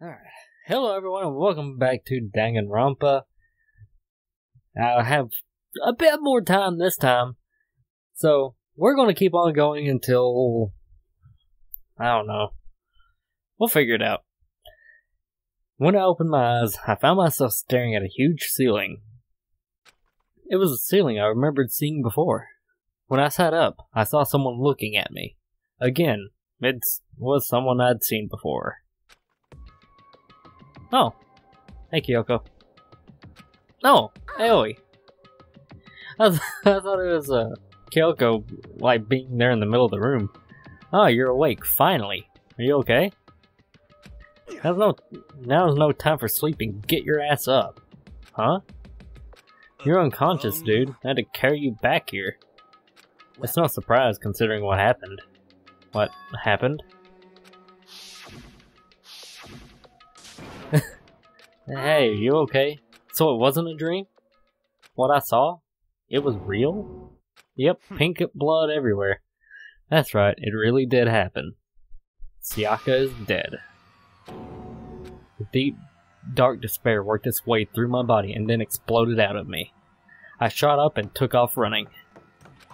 Alright. Hello everyone and welcome back to Danganronpa. I have a bit more time this time. So, we're gonna keep on going until... I don't know. We'll figure it out. When I opened my eyes, I found myself staring at a huge ceiling. It was a ceiling I remembered seeing before. When I sat up, I saw someone looking at me. Again, it was someone I'd seen before. Oh. Hey, Kyoko. Oh, Aoi. I, th- I thought it was uh, Kyoko, like, being there in the middle of the room. Oh, you're awake, finally. Are you okay? Now's no, now's no time for sleeping. Get your ass up. Huh? You're unconscious, dude. I had to carry you back here. It's no surprise considering what happened. What happened? Hey, you okay? So it wasn't a dream? What I saw? It was real? Yep, hmm. pink blood everywhere. That's right, it really did happen. Sayaka is dead. The Deep, dark despair worked its way through my body and then exploded out of me. I shot up and took off running.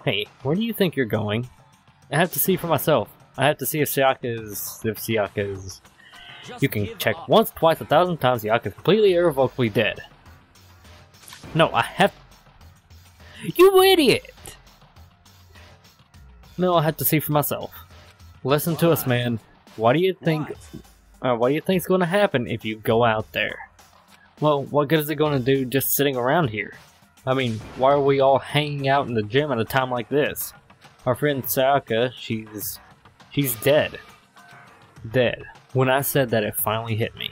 Hey, where do you think you're going? I have to see for myself. I have to see if Sayaka is... if Sayaka is... You can check once, twice, a thousand times Sayaka is completely irrevocably dead. No, I have... You idiot! No, I have to see for myself. Listen to us, man. Why do you think... Uh, what do you think's going to happen if you go out there? Well, what good is it going to do just sitting around here? I mean, why are we all hanging out in the gym at a time like this? Our friend Sayaka, she's... she's dead. Dead. When I said that, it finally hit me.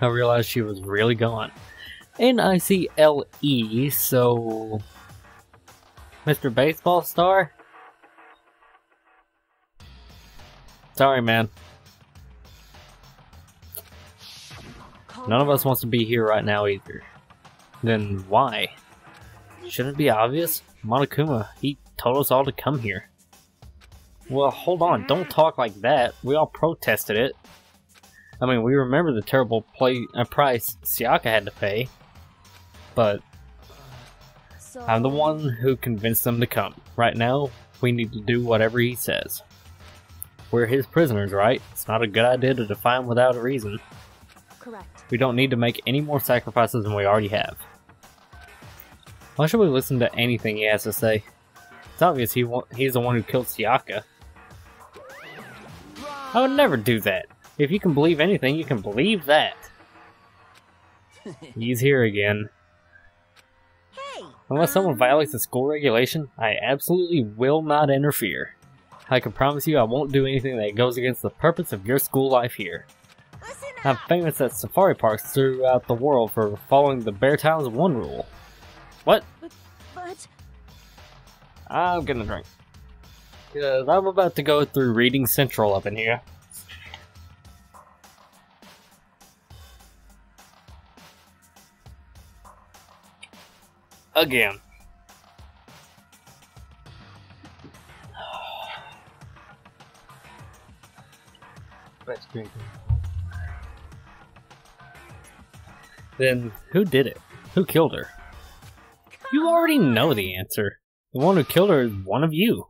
I realized she was really gone. N-I-C-L-E, so... Mr. Baseball Star? Sorry, man. None of us wants to be here right now either. Then why? Shouldn't it be obvious? Monokuma, he told us all to come here. Well, hold on, don't talk like that. We all protested it. I mean, we remember the terrible play, uh, price Sayaka had to pay. But I'm the one who convinced them to come. Right now, we need to do whatever he says. We're his prisoners, right? It's not a good idea to defy him without a reason. Correct. We don't need to make any more sacrifices than we already have. Why should we listen to anything he has to say? It's obvious he he's the one who killed Sayaka. I would never do that. If you can believe anything, you can believe that. He's here again. Unless someone um, violates a school regulation, I absolutely will not interfere. I can promise you I won't do anything that goes against the purpose of your school life here. I'm famous at safari parks throughout the world for following the Bear Towns 1 rule. What? But I'm gonna drink. Cause I'm about to go through Reading Central up in here. Again. Let's drink. Then who did it? Who killed her? You already know the answer. The one who killed her is one of you.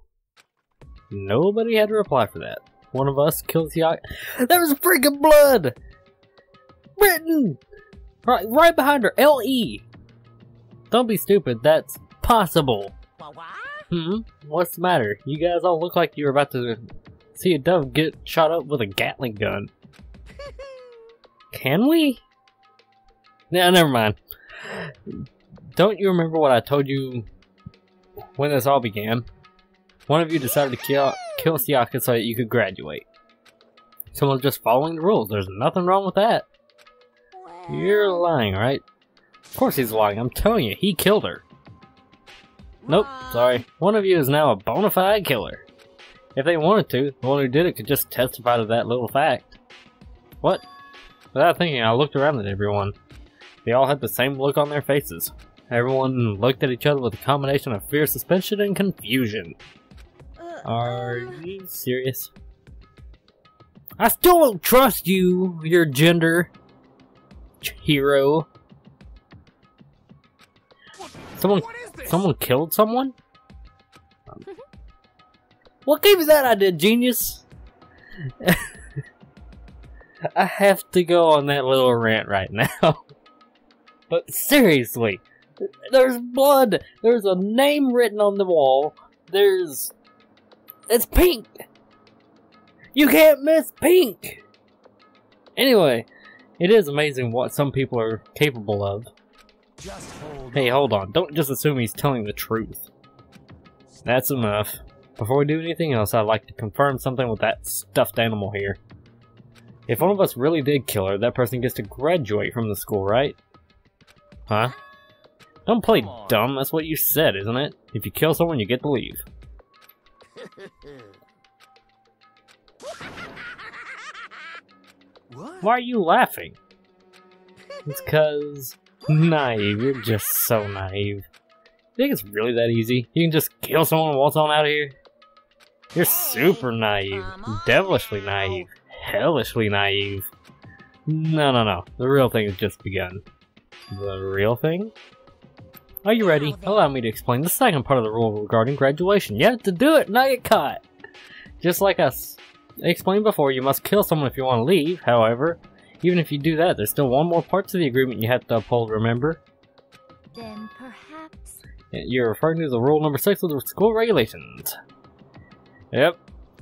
Nobody had to reply for that. One of us killed Sayaka. There was freaking blood! Britain! Right, right behind her, L.E. Don't be stupid, that's possible. What? Hmm? What's the matter? You guys all look like you were about to see a dove get shot up with a Gatling gun. Can we? Yeah, never mind. Don't you remember what I told you when this all began? One of you decided to kill, kill Sayaka so that you could graduate. Someone's just following the rules. There's nothing wrong with that. You're lying, right? Of course he's lying. I'm telling you, he killed her. Nope, sorry. One of you is now a bona fide killer. If they wanted to, the one who did it could just testify to that little fact. What? Without thinking, I looked around at everyone. They all had the same look on their faces. Everyone looked at each other with a combination of fear, suspension, and confusion. Are uh, you serious? I still don't trust you, your gender hero. Someone, What is this? someone killed someone. What gave you that idea, genius? I have to go on that little rant right now. but seriously, there's blood. There's a name written on the wall. There's. It's pink. You can't miss pink. Anyway, it is amazing what some people are capable of. Hold Hey, hold on. Don't just assume he's telling the truth. That's enough. Before we do anything else, I'd like to confirm something with that stuffed animal here. If one of us really did kill her, that person gets to graduate from the school, right? Huh? Don't play dumb, that's what you said, isn't it? If you kill someone, you get to leave. What? Why are you laughing? It's cause naive. You're just so naive. You think it's really that easy? You can just kill someone and waltz on out of here? You're super naive. Devilishly naive. Hellishly naive. No, no, no. The real thing has just begun. The real thing? Are you ready? Allow me to explain the second part of the rule regarding graduation. You have to do it, not get caught. Just like us explained before, you must kill someone if you want to leave. However, even if you do that, there's still one more part to the agreement you have to uphold, remember? Then perhaps. You're referring to the rule number six of the school regulations. Yep.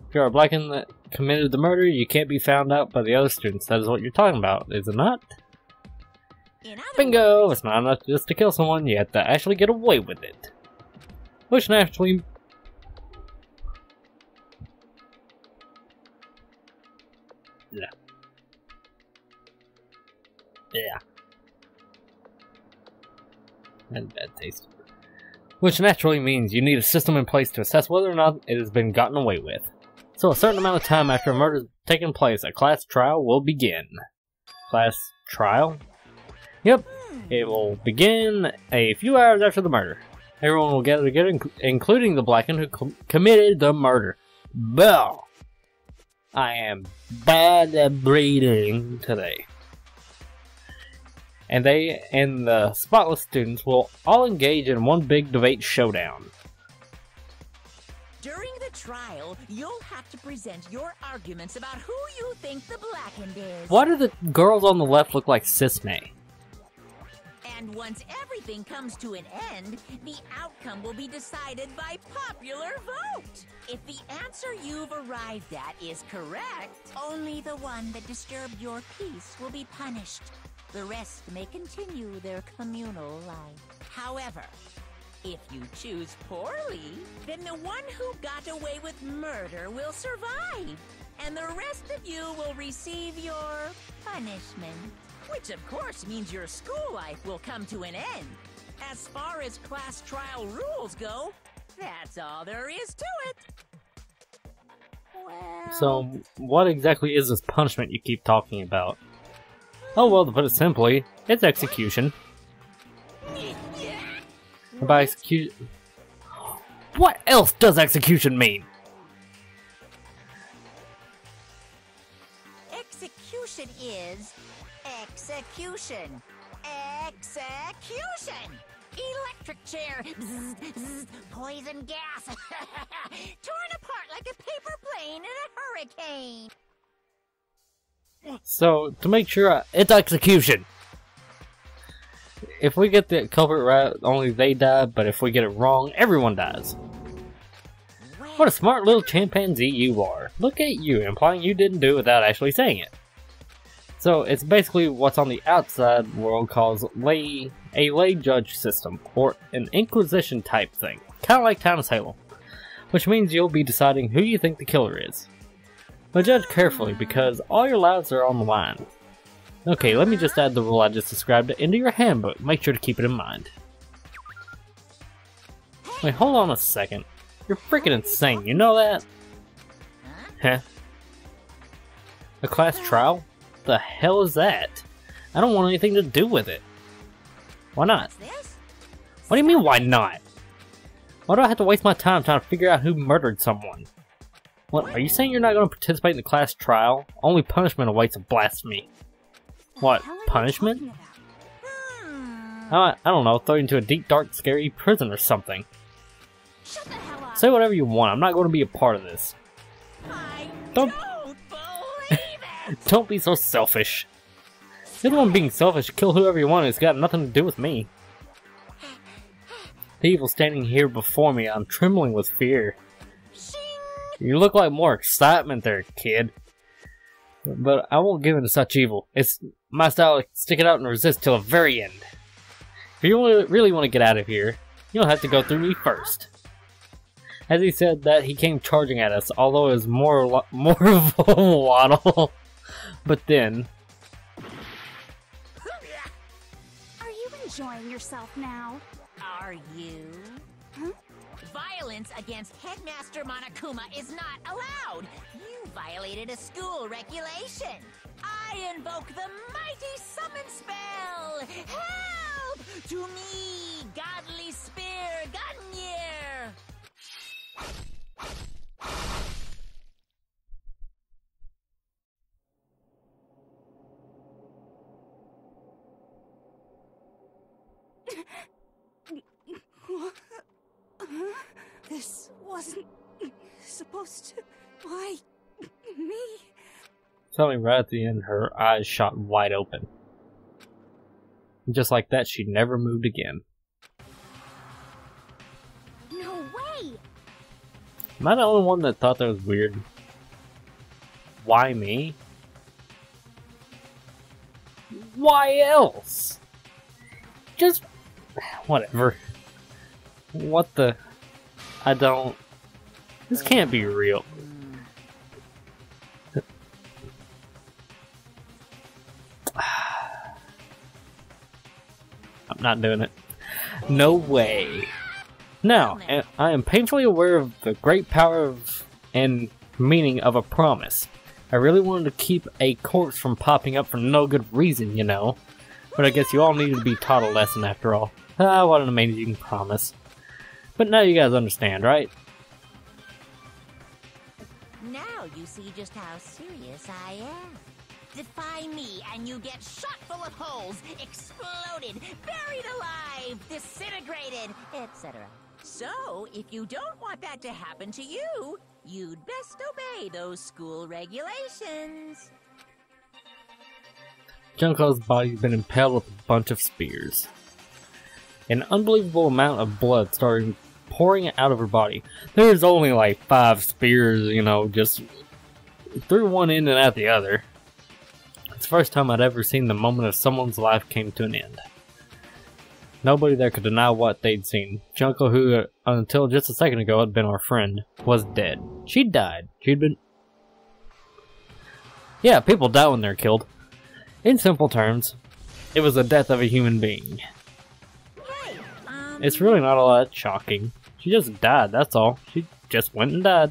If you're a blacken that committed the murder, you can't be found out by the other students. That is what you're talking about, is it not? In Bingo! It's not enough just to kill someone, you have to actually get away with it. Which naturally. Yeah. Yeah. And bad taste. Which naturally means you need a system in place to assess whether or not it has been gotten away with. So a certain amount of time after a murder has taken place, a class trial will begin. Class trial? Yep, it will begin a few hours after the murder. Everyone will gather together, inc- including the Blacken who com- committed the murder. Bell! I am bad at breathing today. And they and the spotless students will all engage in one big debate showdown. During the trial, you'll have to present your arguments about who you think the blackened is. Why do the girls on the left look like Sismay? And once everything comes to an end, the outcome will be decided by popular vote. If the answer you've arrived at is correct, only the one that disturbed your peace will be punished. The rest may continue their communal life. However, if you choose poorly, then the one who got away with murder will survive, and the rest of you will receive your punishment. Which, of course, means your school life will come to an end. As far as class trial rules go, that's all there is to it. well. So, what exactly is this punishment you keep talking about? Oh well, to put it simply, it's execution. And By execution. What else does execution mean? Execution is execution. Execution! Electric chair! Bzz, bzz, poison gas! Torn apart like a paper plane in a hurricane! So, to make sure, it's execution! If we get the culprit right, only they die, but if we get it wrong, everyone dies. What a smart little chimpanzee you are. Look at you, implying you didn't do it without actually saying it. So it's basically what's on the outside world calls lay a lay judge system, or an inquisition type thing, kind of like of Salem, which means you'll be deciding who you think the killer is. But judge carefully because all your lives are on the line. Okay, let me just add the rule I just described into your handbook. Make sure to keep it in mind. Wait, hold on a second. You're freaking insane, you know that? Huh? A class trial? The hell is that? I don't want anything to do with it. Why not? What do you mean, why not? Why do I have to waste my time trying to figure out who murdered someone? What, are you saying you're not going to participate in the class trial? Only punishment awaits a blasphemy. What, The hell are you punishment? Hmm. I, I don't know, throw you into a deep, dark, scary prison or something. Shut the hell up. Say whatever you want, I'm not going to be a part of this. Don't- don't believe it! Don't be so selfish. You're the one being selfish, kill whoever you want, it's got nothing to do with me. The evil standing here before me, I'm trembling with fear. You look like more excitement there, kid. But I won't give in to such evil. It's my style to stick it out and resist till the very end. If you really- really want to get out of here, you'll have to go through me first. As he said that, he came charging at us, although it was more more of a waddle. But then, Are you enjoying yourself now? Are you? Huh? Violence against Headmaster Monokuma is not allowed. You violated a school regulation. I invoke the mighty summon spell. Help! To me, godly spear, Gungnir! Wasn't supposed to. Why me? tell me right at the end, her eyes shot wide open. And just like that, she never moved again. No way! Am I the only one that thought that was weird? Why me? Why else? Just whatever. What the? I don't. This can't be real. I'm not doing it. No way. Now, I- I am painfully aware of the great power of and meaning of a promise. I really wanted to keep a corpse from popping up for no good reason, you know. But I guess you all needed to be taught a lesson after all. Ah, what an amazing promise. But now you guys understand, right? See just how serious I am. Defy me and you get shot full of holes, exploded, buried alive, disintegrated, etc. So, if you don't want that to happen to you, you'd best obey those school regulations. Junko's body's been impaled with a bunch of spears. An unbelievable amount of blood started pouring out of her body. There's only like five spears, you know, just through one in and out the other. It's the first time I'd ever seen the moment of someone's life came to an end. Nobody there could deny what they'd seen. Junko, who uh, until just a second ago had been our friend, was dead. She died. She'd been. Yeah, people die when they're killed. In simple terms, it was the death of a human being. It's really not all that shocking. She just died, that's all. She just went and died.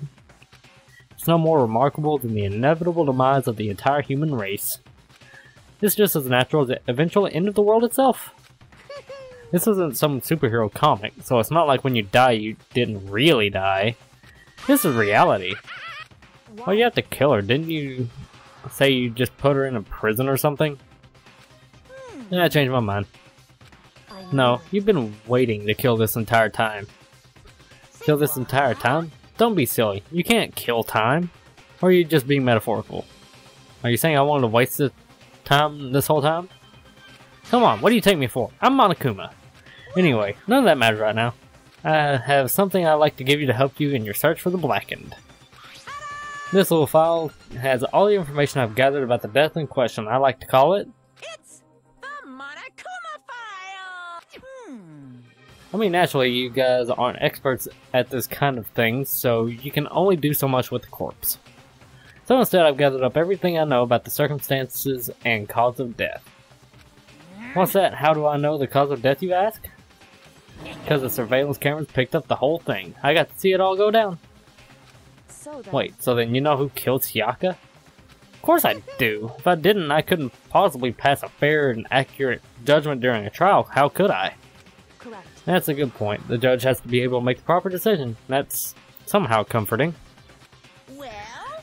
It's no more remarkable than the inevitable demise of the entire human race. It's just as natural as the eventual end of the world itself. This isn't some superhero comic, so it's not like when you die you didn't really die. This is reality. Well, you have to kill her, didn't you say you just put her in a prison or something? Hmm. Yeah, I changed my mind. No, you've been waiting to kill this entire time. Kill this entire time? Don't be silly. You can't kill time. Or are you just being metaphorical? Are you saying I wanted to waste the time this whole time? Come on, what do you take me for? I'm Monokuma. Anyway, none of that matters right now. I have something I'd like to give you to help you in your search for the Blackened. This little file has all the information I've gathered about the death in question. I like to call it I mean, naturally, you guys aren't experts at this kind of thing, so you can only do so much with the corpse. So instead, I've gathered up everything I know about the circumstances and cause of death. What's that? How do I know the cause of death, you ask? Because the surveillance cameras picked up the whole thing. I got to see it all go down. So then, Wait, so then you know who killed Sayaka? Of course I do. If I didn't, I couldn't possibly pass a fair and accurate judgment during a trial. How could I? That's a good point. The judge has to be able to make the proper decision. That's somehow comforting. Well,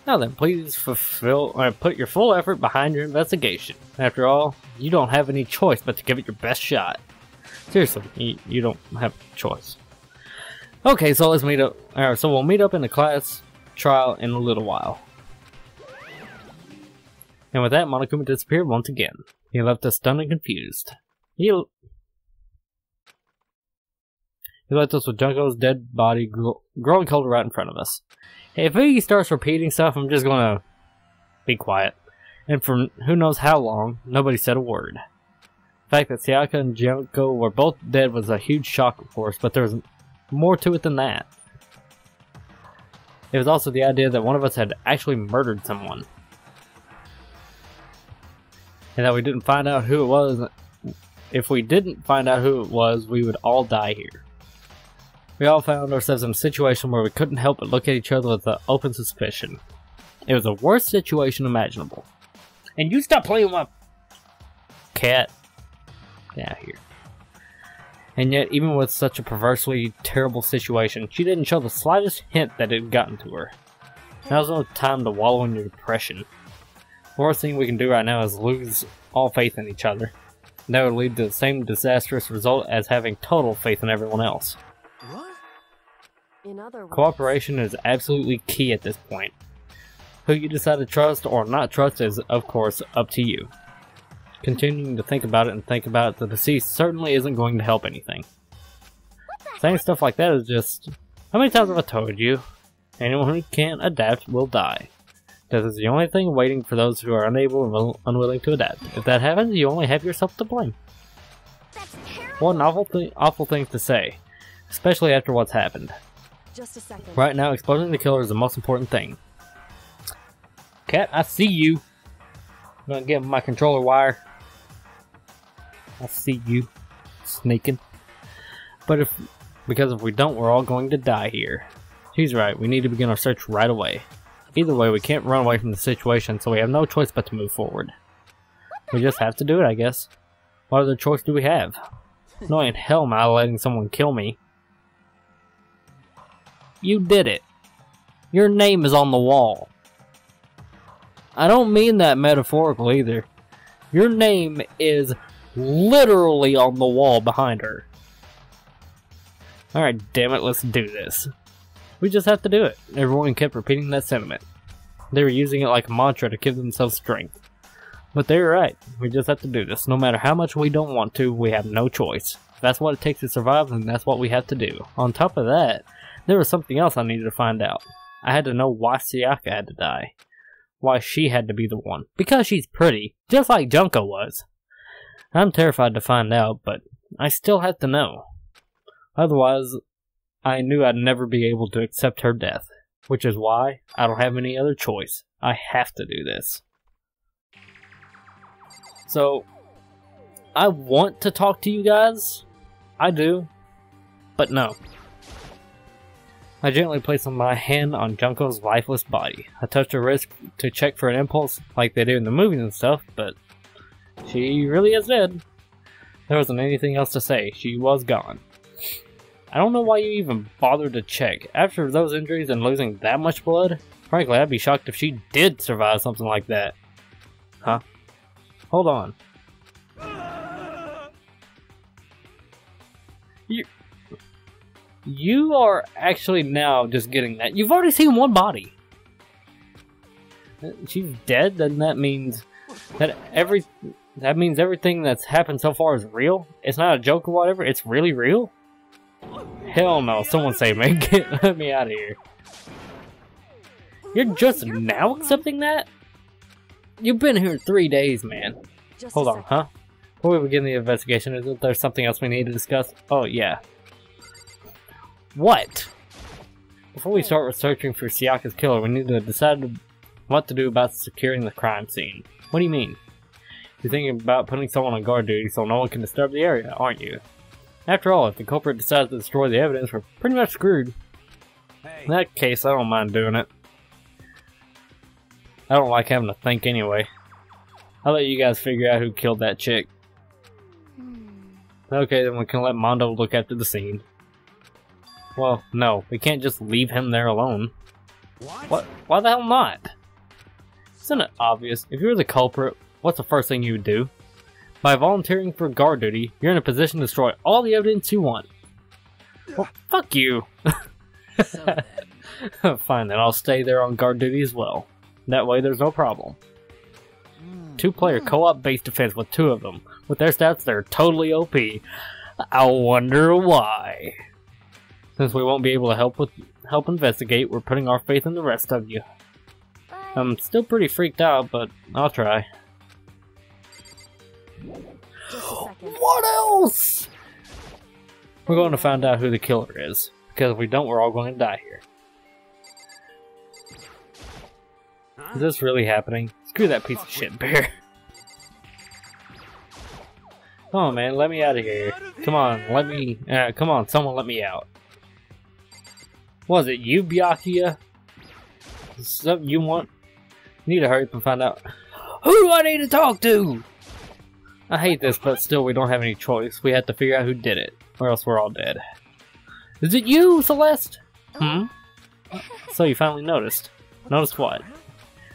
Now then, please fulfill or put your full effort behind your investigation. After all, you don't have any choice but to give it your best shot. Seriously, you, you don't have a choice. Okay, so let's meet up. Alright, so we'll meet up in the class trial in a little while. And with that, Monokuma disappeared once again. He left us stunned and confused. He, he left us with Junko's dead body gr growing cold right in front of us. Hey, If he starts repeating stuff, I'm just gonna be quiet. And for who knows how long, nobody said a word. The fact that Sayaka and Junko were both dead was a huge shock, of course, but there was more to it than that. It was also the idea that one of us had actually murdered someone. And that we didn't find out who it was. If we didn't find out who it was, we would all die here. We all found ourselves in a situation where we couldn't help but look at each other with uh, open suspicion. It was the worst situation imaginable. And you stop playing with my cat. Get out here. And yet, even with such a perversely terrible situation, she didn't show the slightest hint that it had gotten to her. Now's no time to wallow in your depression. The worst thing we can do right now is lose all faith in each other. That would lead to the same disastrous result as having total faith in everyone else. What? In other words, Cooperation is absolutely key at this point. Who you decide to trust or not trust is, of course, up to you. Continuing to think about it and think about the deceased certainly isn't going to help anything. Saying stuff like that is just. How many times have I told you? Anyone who can't adapt will die. That is the only thing waiting for those who are unable and will- unwilling to adapt. If that happens, you only have yourself to blame. That's. What an awful, th- awful thing to say, especially after what's happened. Just a second. Right now, exposing the killer is the most important thing. Cat, I see you. I'm gonna get my controller wire. I see you sneaking. But if, because if we don't, we're all going to die here. She's right, we need to begin our search right away. Either way, we can't run away from the situation, so we have no choice but to move forward. We just have to do it, I guess. What other choice do we have? No in hell am I letting someone kill me. You did it. Your name is on the wall. I don't mean that metaphorical either. Your name is literally on the wall behind her. Alright, damn it, let's do this. We just have to do it. Everyone kept repeating that sentiment. They were using it like a mantra to give themselves strength. But they were right. We just have to do this. No matter how much we don't want to, we have no choice. That's what it takes to survive, then that's what we have to do. On top of that, there was something else I needed to find out. I had to know why Sayaka had to die. Why she had to be the one. Because she's pretty, just like Junko was. I'm terrified to find out, but I still have to know. Otherwise, I knew I'd never be able to accept her death. Which is why I don't have any other choice. I have to do this. So, I want to talk to you guys. I do. But no. I gently placed my hand on Junko's lifeless body. I touched her wrist to check for an impulse, like they do in the movies and stuff, but she really is dead. There wasn't anything else to say. She was gone. I don't know why you even bothered to check. After those injuries and losing that much blood, frankly, I'd be shocked if she did survive something like that. Huh? Hold on. You, you are actually now just getting that. You've already seen one body. She's dead. Then that means that every that means everything that's happened so far is real. It's not a joke or whatever. It's really real. Hell no! Someone save me. Get let me out of here. You're just now accepting that? You've been here three days, man. Hold on, huh? Before we begin the investigation, is there something else we need to discuss? Oh, yeah. What? Before we start researching for Sayaka's killer, we need to decide what to do about securing the crime scene. What do you mean? You're thinking about putting someone on guard duty so no one can disturb the area, aren't you? After all, if the culprit decides to destroy the evidence, we're pretty much screwed. In that case, I don't mind doing it. I don't like having to think anyway. I'll let you guys figure out who killed that chick. Hmm. Okay, then we can let Mondo look after the scene. Well, no, we can't just leave him there alone. What? What? Why the hell not? Isn't it obvious? If you're the culprit, what's the first thing you would do? By volunteering for guard duty, you're in a position to destroy all the evidence you want. Well, fuck you. So then, Fine, then I'll stay there on guard duty as well. That way, there's no problem. Two player hmm. co op base defense with two of them. With their stats, they're totally OP. I wonder why. Since we won't be able to help with help investigate, we're putting our faith in the rest of you. I'm still pretty freaked out, but I'll try. Just a second. What else? We're going to find out who the killer is. Because if we don't, we're all going to die here. Is this really happening? Screw that piece of shit bear. Come on, man, let me out of here. Come on, let me. Uh, come on, someone let me out. Was it you, Byakuya? Something you want? Need to hurry up and find out. Who do I need to talk to? I hate this, but still, we don't have any choice. We have to figure out who did it, or else we're all dead. Is it you, Celeste? Hmm? So you finally noticed. Noticed what?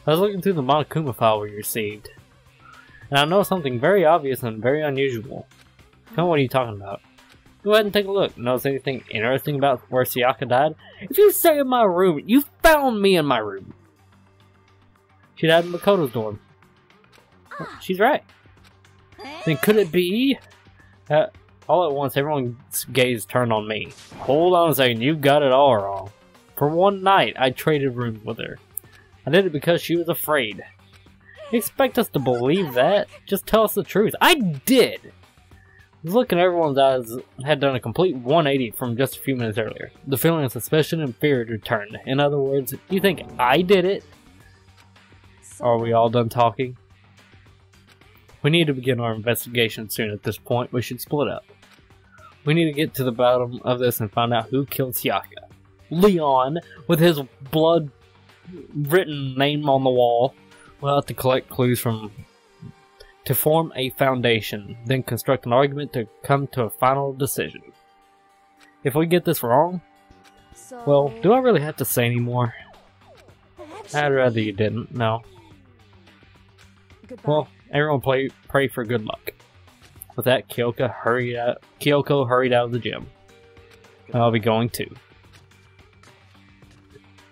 I was looking through the Monokuma file we received, and I noticed something very obvious and very unusual. Tell me what are you talking about? Go ahead and take a look. Notice anything interesting about where Sayaka died? If you stay in my room, you found me in my room. She died in Makoto's dorm. She's right. Then could it be? Uh, all at once, everyone's gaze turned on me. Hold on a second, you got it all wrong. For one night, I traded rooms with her. I did it because she was afraid. You expect us to believe that? Just tell us the truth. I did! Look in everyone's eyes had done a complete 180 from just a few minutes earlier. The feeling of suspicion and fear had returned. In other words, you think I did it? Are we all done talking? We need to begin our investigation soon at this point. We should split up. We need to get to the bottom of this and find out who killed Sayaka. Leon, with his blood written name on the wall, we'll have to collect clues from to form a foundation, then construct an argument to come to a final decision. If we get this wrong, So well, do I really have to say any more? I'd rather you didn't, no. Goodbye. Well, everyone play, pray for good luck. With that, Kyoko hurried out. Kyoko hurried out of the gym. I'll be going too.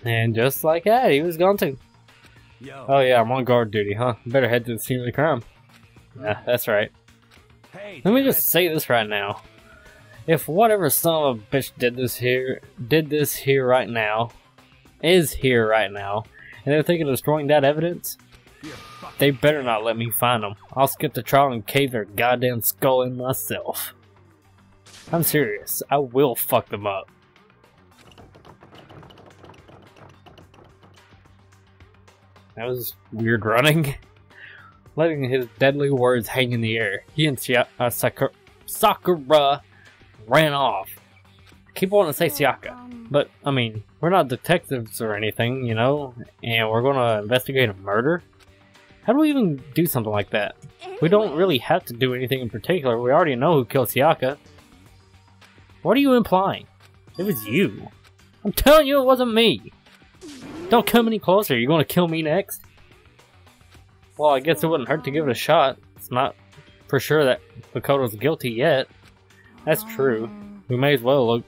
And just like that, he was gone too. Yo. Oh yeah, I'm on guard duty, huh? Better head to the scene of the crime. Yeah, that's right. Let me just say this right now. If whatever son of a bitch did this here, did this here right now, is here right now, and they're thinking of destroying that evidence, it. You fuck- they better not let me find them. I'll skip the trial and cave their goddamn skull in myself. I'm serious. I will fuck them up. That was weird running. Letting his deadly words hang in the air. He and Sia- uh, Sakura, Sakura ran off. I keep wanting to say Sayaka. um, But, I mean, we're not detectives or anything, you know? And we're gonna investigate a murder? How do we even do something like that? We don't really have to do anything in particular. We already know who killed Sayaka. What are you implying? It was you. I'm telling you it wasn't me. Don't come any closer. You're gonna kill me next? Well, I guess it wouldn't hurt to give it a shot. It's not for sure that Makoto's guilty yet. That's true. um, We may as well look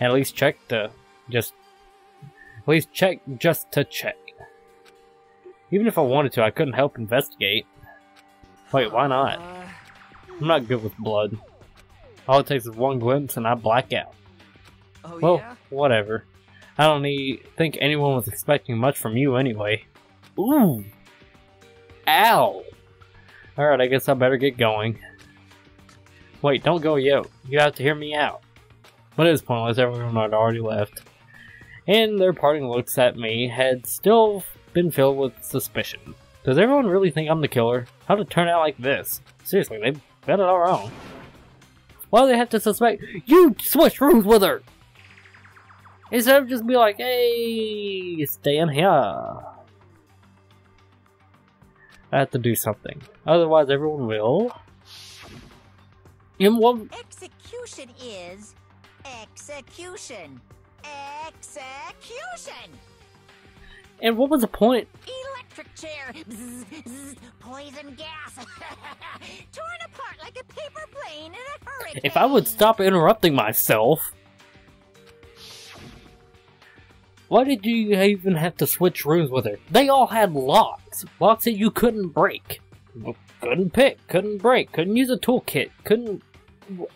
at least check to just at least check just to check. Even if I wanted to, I couldn't help investigate. Wait, why not? I'm not good with blood. All it takes is one glimpse and I black out. oh Well, yeah? whatever. I don't need, think anyone was expecting much from you anyway. Ooh! Ow! Alright, I guess I better get going. Wait, don't go yet. You have to hear me out. But it is pointless, everyone had already left. And their parting looks at me had still been filled with suspicion. Does everyone really think I'm the killer? How did it turn out like this? Seriously, they got it all wrong. Why do they have to suspect you switched rooms with her? Instead of just be like, hey, stay in here. I have to do something. Otherwise, everyone will. And what? Execution is execution. Execution. And what was the point? Electric chair. Bzz, bzz, poison gas. Torn apart like a paper plane in a hurricane. If I would stop interrupting myself. Why did you even have to switch rooms with her? They all had locks. Locks that you couldn't break. Couldn't pick, couldn't break, couldn't use a toolkit, couldn't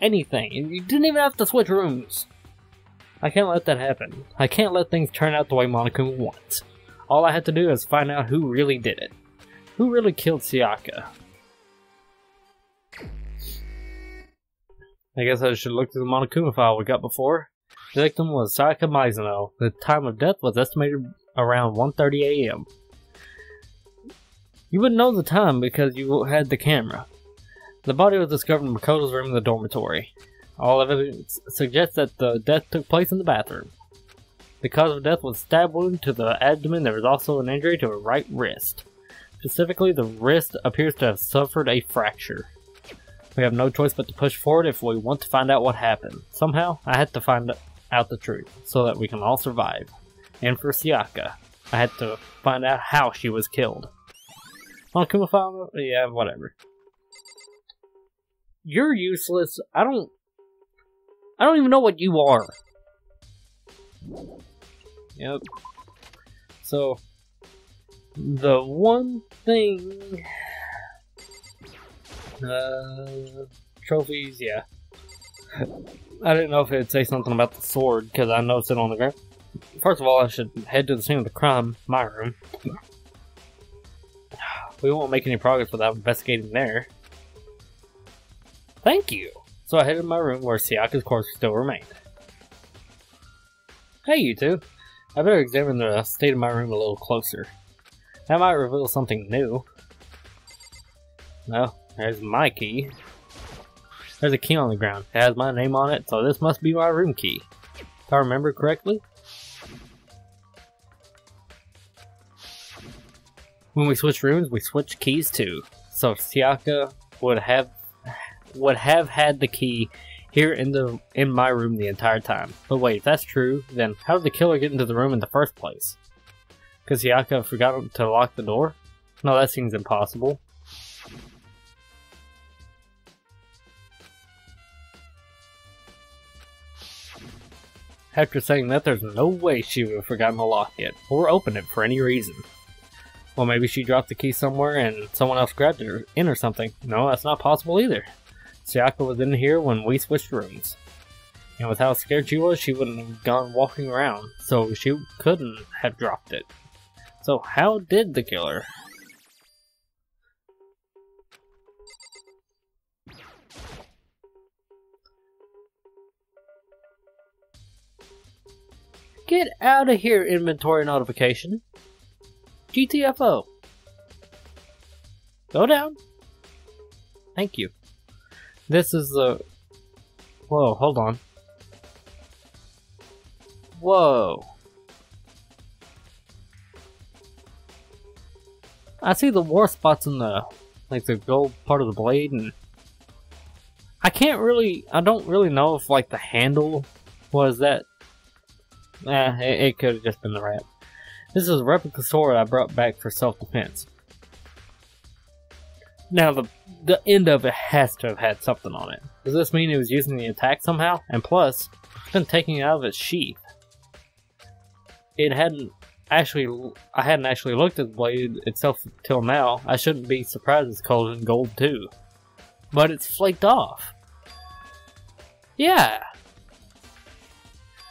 anything. You didn't even have to switch rooms. I can't let that happen. I can't let things turn out the way Monokuma wants. All I had to do is find out who really did it. Who really killed Sayaka? I guess I should look through the Monokuma file we got before. The victim was Sayaka. The time of death was estimated around 1.30 a.m. You wouldn't know the time because you had the camera. The body was discovered in Makoto's room in the dormitory. All evidence suggests that the death took place in the bathroom. The cause of death was stab wound to the abdomen. There was also an injury to her right wrist. Specifically, the wrist appears to have suffered a fracture. We have no choice but to push forward if we want to find out what happened. Somehow, I had to find out the truth so that we can all survive. And for Sayaka, I had to find out how she was killed. Monokuma file? Yeah, whatever. You're useless. I don't. I don't even know what you are. Yep. So, the one thing. Uh, trophies, yeah. I didn't know if it'd say something about the sword because I noticed it on the ground. First of all, I should head to the scene of the crime, my room. We won't make any progress without investigating there. Thank you! So I headed to my room where Sayaka's corpse still remained. Hey, you two. I better examine the state of my room a little closer. That might reveal something new. Well, there's my key. There's a key on the ground. It has my name on it, so this must be my room key. If I remember correctly. When we switch rooms, we switch keys too. So Sayaka would have would have had the key here in the in my room the entire time. But wait, if that's true, then how did the killer get into the room in the first place? Because Sayaka forgot to lock the door? No, that seems impossible. After saying that, there's no way she would have forgotten to lock it, or open it for any reason. Well, maybe she dropped the key somewhere and someone else grabbed it in or something. No, that's not possible either. Sayaka was in here when we switched rooms. And with how scared she was, she wouldn't have gone walking around, so she couldn't have dropped it. So how did the killer? Get out of here, inventory notification. GTFO. Go down. Thank you. This is the. Whoa, hold on. Whoa. I see the war spots in the like the gold part of the blade and I can't really I don't really know if like the handle was that Eh, it, it could have just been the wrap. This is a replica sword I brought back for self-defense. Now, the the end of it has to have had something on it. Does this mean it was using the attack somehow? And plus, it's been taking it out of its sheath. It hadn't actually, I hadn't actually looked at the blade itself till now. I shouldn't be surprised it's colored in gold too. But it's flaked off. Yeah.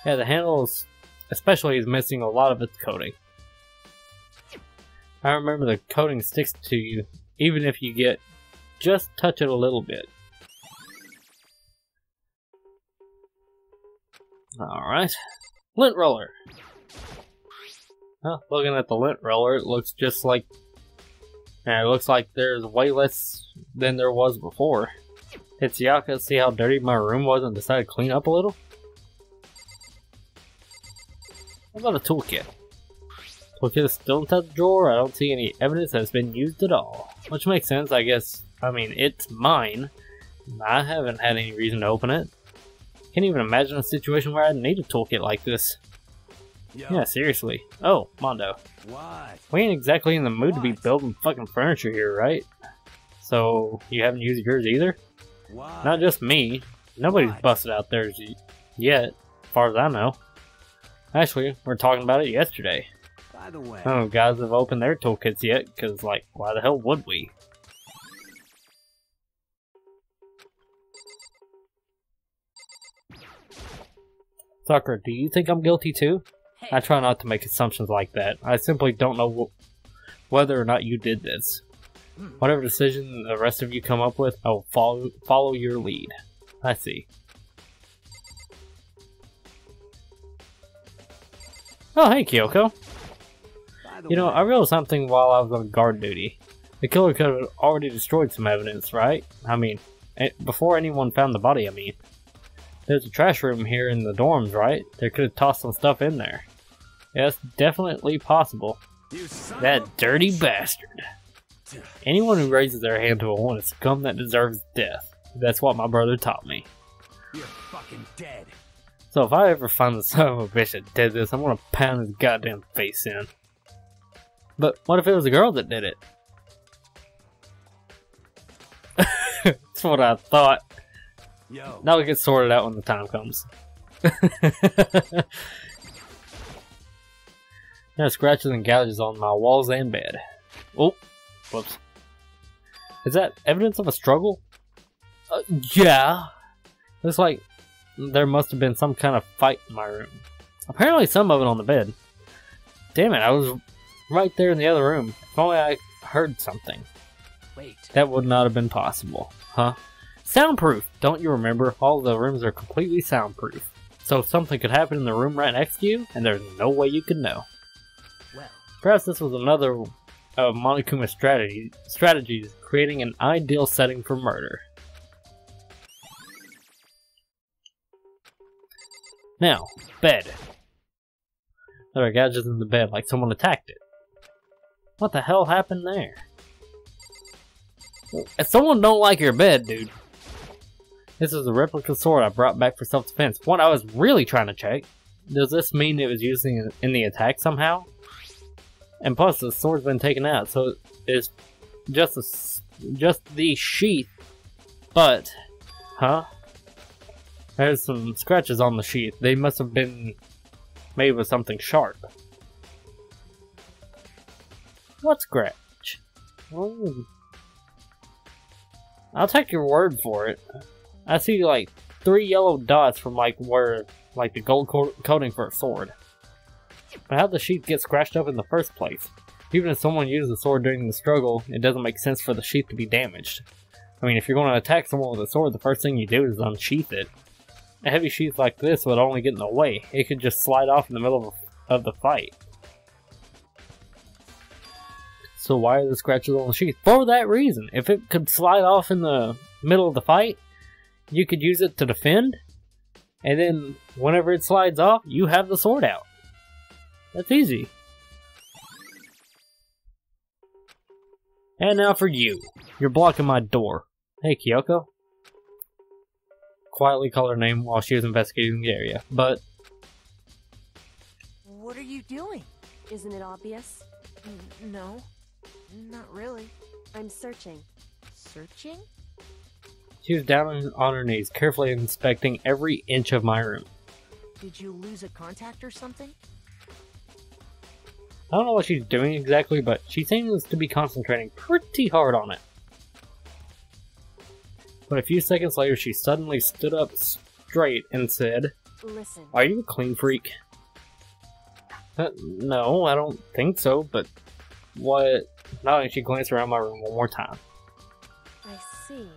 Yeah, the handle is, especially is missing a lot of its coating. I remember the coating sticks to you even if you get just touch it a little bit. Alright. Lint roller. Huh, looking at the lint roller, it looks just like. Yeah, it looks like there's way less than there was before. Did Sayaka see how dirty my room was and decided to clean up a little? What about a toolkit? Toolkit is still inside the drawer. I don't see any evidence that it's been used at all. Which makes sense, I guess. I mean, it's mine. I haven't had any reason to open it. Can't even imagine a situation where I'd need a toolkit like this. Yo. Yeah, seriously. Oh, Mondo. What? We ain't exactly in the mood to be building fucking furniture here, right? So, you haven't used yours either? What? Not just me. Nobody's What? busted out theirs yet, as far as I know. Actually, we were talking about it yesterday. By the way, oh, guys have opened their toolkits yet, because, like, why the hell would we? Sucker, do you think I'm guilty too? I try not to make assumptions like that. I simply don't know wh- whether or not you did this. Hmm. Whatever decision the rest of you come up with, I will follow follow your lead. I see. Oh, hey, Kyoko. You know, I realized something while I was on guard duty. The killer could have already destroyed some evidence, right? I mean, eh, before anyone found the body, I mean. There's a trash room here in the dorms, right? They could have tossed some stuff in there. Yeah, it's definitely possible. That dirty bastard. Anyone who raises their hand to a woman is scum that deserves death. That's what my brother taught me. You're fucking dead. So if I ever find the son of a bitch that did this, I'm gonna pound his goddamn face in. But what if it was a girl that did it? That's what I thought. Yo. That'll get sorted out when the time comes. now scratches and gouges on my walls and bed. Oh, whoops. Is that evidence of a struggle? Uh, yeah. Looks like there must have been some kind of fight in my room. Apparently, some of it on the bed. Damn it, I was right there in the other room. If only I heard something. Wait. That would not have been possible, huh? Soundproof! Don't you remember? All the rooms are completely soundproof. So something could happen in the room right next to you, and there's no way you could know. Well, Perhaps this was another of Monokuma's strategy, strategies, creating an ideal setting for murder. Now, bed. There are gadgets in the bed, like someone attacked it. What the hell happened there? If someone don't like your bed, dude. This is a replica sword I brought back for self-defense. What I was really trying to check. Does this mean it was used in, in the attack somehow? And plus, the sword's been taken out, so it's just a, just the sheath. But, huh? There's some scratches on the sheath. They must have been made with something sharp. What scratch? Oh. I'll take your word for it. I see like three yellow dots from like where like the gold co- coating for a sword. But how'd the sheath get scratched up in the first place? Even if someone used the sword during the struggle, it doesn't make sense for the sheath to be damaged. I mean, if you're going to attack someone with a sword, the first thing you do is unsheath it. A heavy sheath like this would only get in the way. It could just slide off in the middle of, the fight. So why are the scratches on the sheath? For that reason. If it could slide off in the middle of the fight, you could use it to defend, and then whenever it slides off, you have the sword out. That's easy. And now for you. You're blocking my door. Hey, Kyoko. Quietly called her name while she was investigating the area, but What are you doing? Isn't it obvious? N- no, not really. I'm searching. Searching? she was down on- on her knees, carefully inspecting every inch of my room. Did you lose a contact or something? I don't know what she's doing exactly, but she seems to be concentrating pretty hard on it. But a few seconds later, she suddenly stood up straight and said, Listen. Are you a clean freak? Uh, no, I don't think so, but what? Not only she glanced around my room one more time. I see.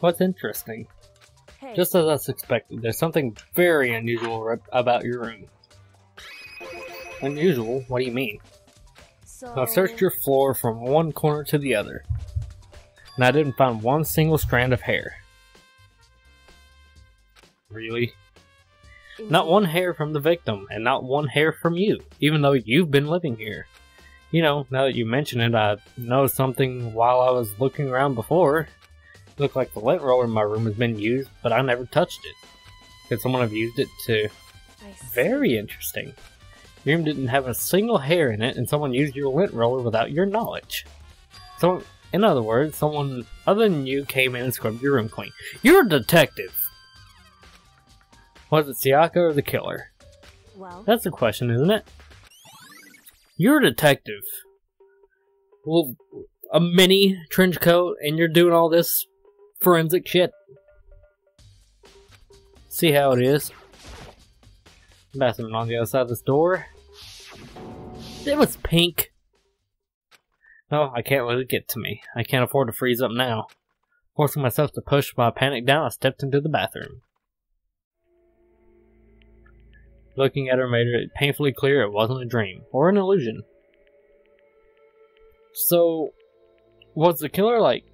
What's interesting, Hey. just as I suspected, there's something very unusual about your room. Unusual? What do you mean? so. I've searched your floor from one corner to the other, and I didn't find one single strand of hair. Really? Not one hair from the victim, and not one hair from you, even though you've been living here. You know, now that you mention it, I noticed something while I was looking around before. It looked like the lint roller in my room has been used, but I never touched it. Could someone have used it to Very interesting. Your room didn't have a single hair in it, and someone used your lint roller without your knowledge. So, in other words, someone other than you came in and scrubbed your room clean. You're a detective! Was it Sayaka or the killer? Well, That's the question, isn't it? You're a detective. Well, a mini trench coat, and you're doing all this forensic shit. See how it is. Bathroom on the other side of this door. It was pink. No, I can't let it get to me. I can't afford to freeze up now. Forcing myself to push my panic down, I stepped into the bathroom. Looking at her made it painfully clear it wasn't a dream or an illusion. So, was the killer like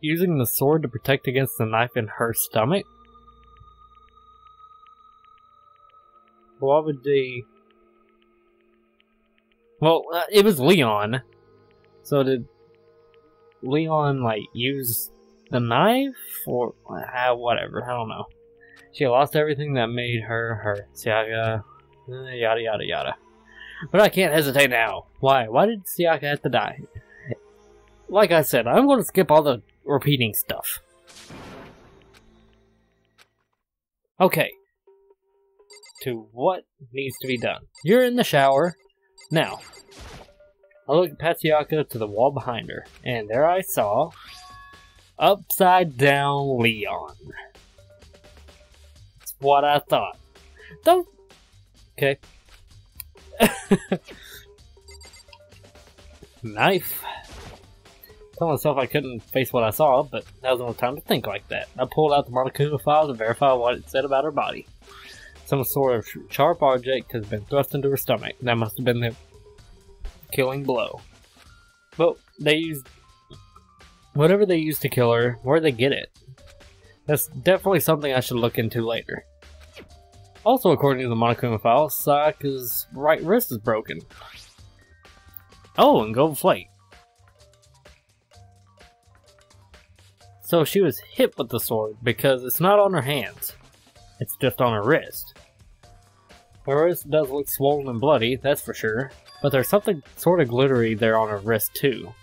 using the sword to protect against the knife in her stomach? Why would they? Well, uh, it was Leon. So did Leon like use the knife or uh, whatever? I don't know. She lost everything that made her her. Sayaka, uh, yada yada yada. But I can't hesitate now. Why? Why did Sayaka have to die? Like I said, I'm going to skip all the repeating stuff. Okay. To what needs to be done. You're in the shower. Now, I looked at Sayaka to the wall behind her, and there I saw Upside Down Leon. That's what I thought. Don't. Okay. Knife. Tell myself I couldn't face what I saw, but that was no time to think like that. I pulled out the Monokuma file to verify what it said about her body. Some sort of sharp object has been thrust into her stomach. That must have been the killing blow. But they used whatever they used to kill her. Where'd they get it? That's definitely something I should look into later. Also, according to the Monokuma file, Sayaka's right wrist is broken. Oh, and gold flake. So she was hit with the sword because it's not on her hands. It's just on her wrist. Her wrist does look swollen and bloody, that's for sure, but there's something sort of glittery there on her wrist too.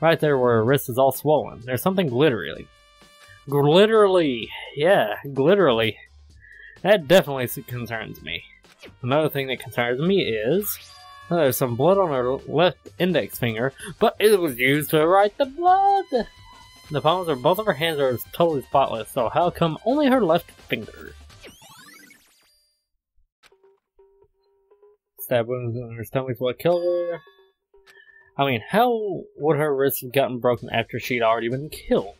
Right there where her wrist is all swollen. There's something glittery. Glitterly! Yeah, glitterly. That definitely concerns me. Another thing that concerns me is uh, there's some blood on her left index finger, but it was used to write the blood. The palms of both of her hands are totally spotless, so how come only her left finger? Stab wounds in her stomach is what killed her. I mean, how would her wrist have gotten broken after she'd already been killed?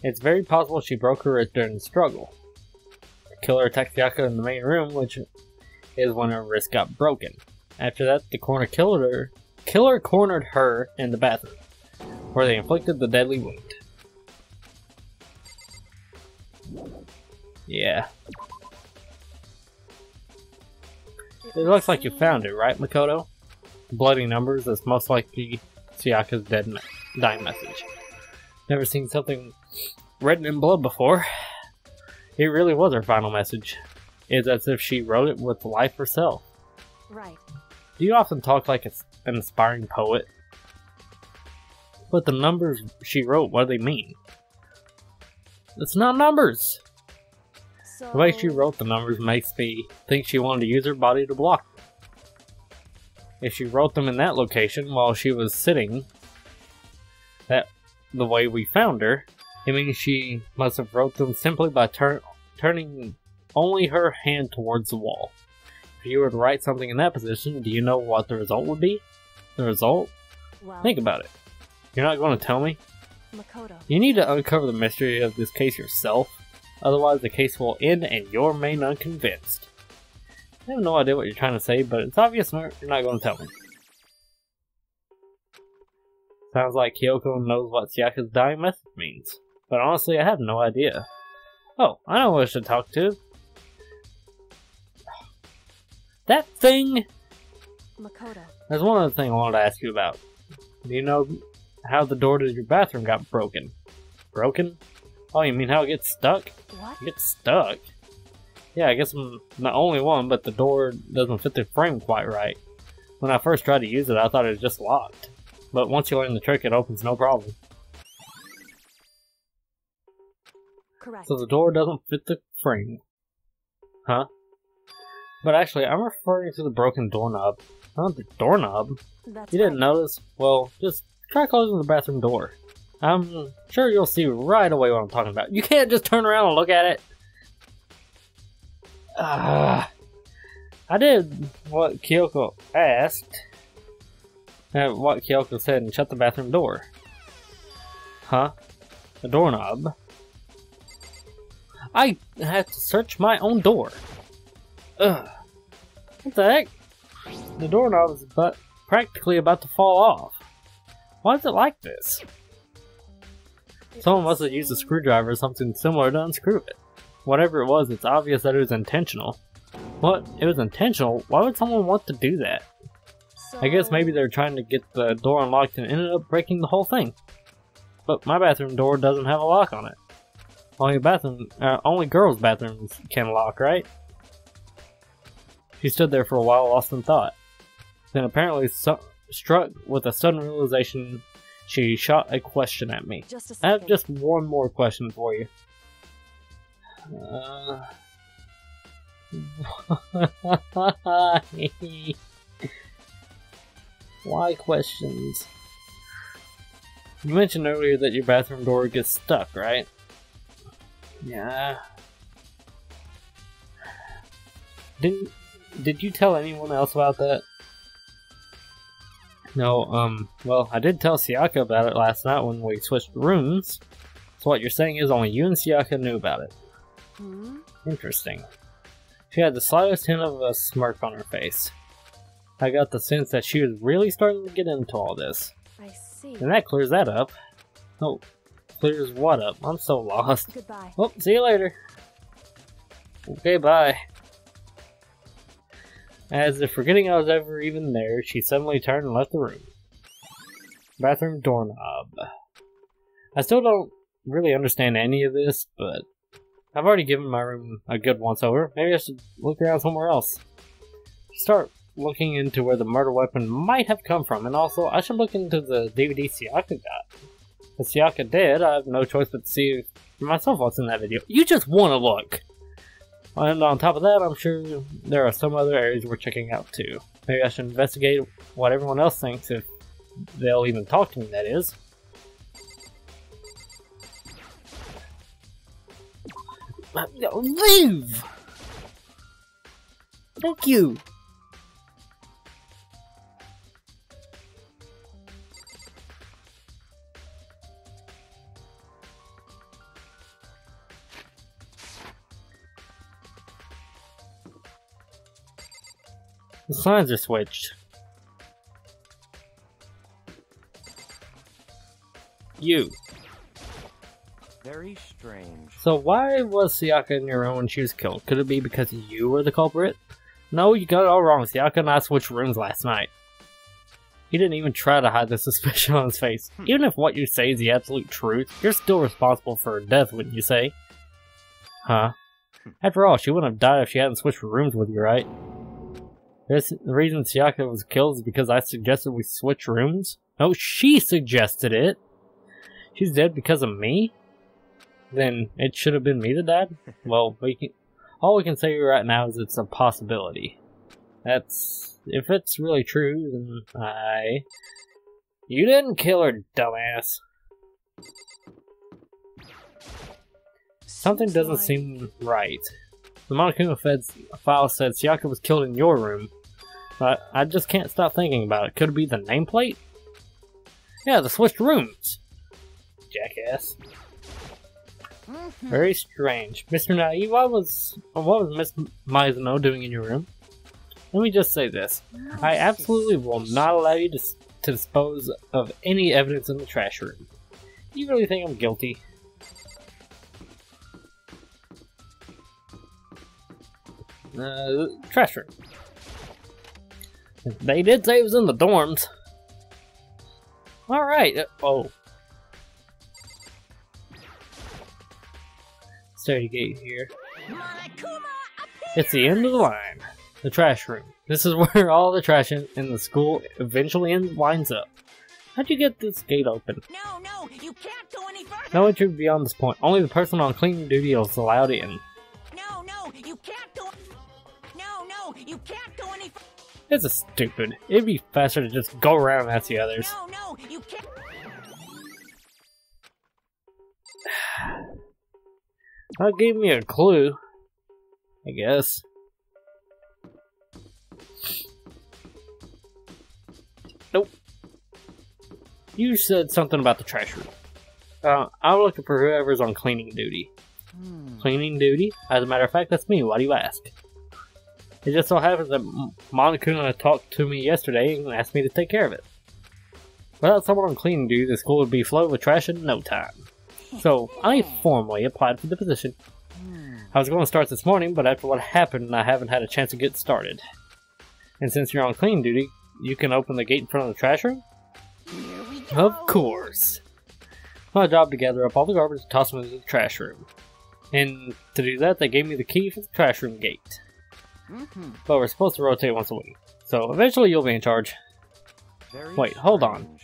It's very possible she broke her wrist during the struggle. The killer attacked Yaka in the main room, which is when her wrist got broken. After that, the corner killed her. Killer cornered her in the bathroom, where they inflicted the deadly wound. Yeah, it looks like you found it, right, Makoto? Bloody numbers. That's most likely Sayaka's dead dying message. Never seen something written in blood before. It really was her final message. It's as if she wrote it with life herself. right. Do you often talk like it's an inspiring poet? But the numbers she wrote, what do they mean? It's not numbers! So The way she wrote the numbers makes me think she wanted to use her body to block them. If she wrote them in that location while she was sitting, that the way we found her, it means she must have wrote them simply by tur- turning only her hand towards the wall. If you were to write something in that position, do you know what the result would be? The result? well, Think about it. You're not going to tell me? Makoto. You need to uncover the mystery of this case yourself, otherwise the case will end and you'll remain unconvinced. I have no idea what you're trying to say, but it's obvious you're not going to tell me. Sounds like Kyoko knows what Sayaka's dying message means, but honestly I have no idea. Oh, I know who I should talk to. That thing! Makoto. There's one other thing I wanted to ask you about. Do you know how the door to your bathroom got broken? Broken? Oh, you mean how it gets stuck? What? It gets stuck. Yeah, I guess I'm the only one, but the door doesn't fit the frame quite right. When I first tried to use it, I thought it was just locked. But once you learn the trick, it opens no problem. Correct. So the door doesn't fit the frame. Huh? But actually, I'm referring to the broken doorknob. Not the doorknob. That's You didn't right. notice? Well, just try closing the bathroom door. I'm sure you'll see right away what I'm talking about. You can't just turn around and look at it. Ah, I did what Kyoko asked. and what Kyoko said and shut the bathroom door. Huh? The doorknob. I had to search my own door. Ugh. What the heck? The doorknob is but practically about to fall off. Why is it like this? Someone must have used a screwdriver or something similar to unscrew it. Whatever it was, it's obvious that it was intentional. What? It was intentional? Why would someone want to do that? I guess maybe they're trying to get the door unlocked and ended up breaking the whole thing. But my bathroom door doesn't have a lock on it. Only bathroom, uh, only girls' bathrooms can lock, right? She stood there for a while, lost in thought. Then, apparently, su- struck with a sudden realization, she shot a question at me. I have just one more question for you. Uh... Why questions? You mentioned earlier that your bathroom door gets stuck, right? Yeah. Didn't did you tell anyone else about that? No, um, well, I did tell Sayaka about it last night when we switched rooms. So what you're saying is only you and Sayaka knew about it. Hmm? Interesting. She had the slightest hint of a smirk on her face. I got the sense that she was really starting to get into all this. I see. And that clears that up. Oh, clears what up? I'm so lost. Goodbye. Well, see you later. Okay, bye. As if forgetting I was ever even there, she suddenly turned and left the room. Bathroom doorknob. I still don't really understand any of this, but I've already given my room a good once over. Maybe I should look around somewhere else. Start looking into where the murder weapon might have come from, and also I should look into the DVD Sayaka got. With Sayaka did, I have no choice but to see for myself what's in that video. You just want to look! And on top of that, I'm sure there are some other areas we're checking out too. Maybe I should investigate what everyone else thinks if they'll even talk to me, that is. Leave! Thank you! The signs are switched. You. Very strange. So why was Sayaka in your room when she was killed? Could it be because you were the culprit? No, you got it all wrong. Sayaka and I switched rooms last night. He didn't even try to hide the suspicion on his face. Hmm. Even if what you say is the absolute truth, you're still responsible for her death, wouldn't you say? Huh? Hmm. After all, she wouldn't have died if she hadn't switched rooms with you, right? This, the reason Sayaka was killed is because I suggested we switch rooms? No, she suggested it! She's dead because of me? Then it should have been me that died? Well, we can, all we can say right now is it's a possibility. That's, if it's really true, then I... You didn't kill her, dumbass. Something doesn't seem right. The Monokuma Fed's file said Sayaka was killed in your room, but I just can't stop thinking about it. Could it be the nameplate? Yeah, the switched rooms. Jackass. Very strange. Mr. Naegi, what was what was Miss Maizono doing in your room? Let me just say this. I absolutely will not allow you to, to dispose of any evidence in the trash room. You really think I'm guilty? Uh, trash room. They did say it was in the dorms. Alright, uh, oh. Study gate here. It's the end of the line. The trash room. This is where all the trash in, in the school eventually end, winds up. How'd you get this gate open? No, no, you can't go any further. No entry beyond this point. Only the person on cleaning duty is allowed in. No, no, you can't go. No, no, you can't go any further. This is stupid. It'd be faster to just go around and ask the others. No, no, you can't. That gave me a clue. I guess. Nope. You said something about the trash room. Uh, I'm looking for whoever's on cleaning duty. Cleaning duty? As a matter of fact, that's me. Why do you ask? It just so happens that Monokuma talked to me yesterday and asked me to take care of it. Without someone on cleaning duty, the school would be flooded with trash in no time. So, I formally applied for the position. Hmm. I was going to start this morning, but after what happened, I haven't had a chance to get started. And since you're on cleaning duty, you can open the gate in front of the trash room? Here we go. Of course. My job to gather up all the garbage and toss them into the trash room. And to do that, they gave me the key for the trash room gate. Mm-hmm. But we're supposed to rotate once a week. So eventually you'll be in charge. Very Wait, hold on.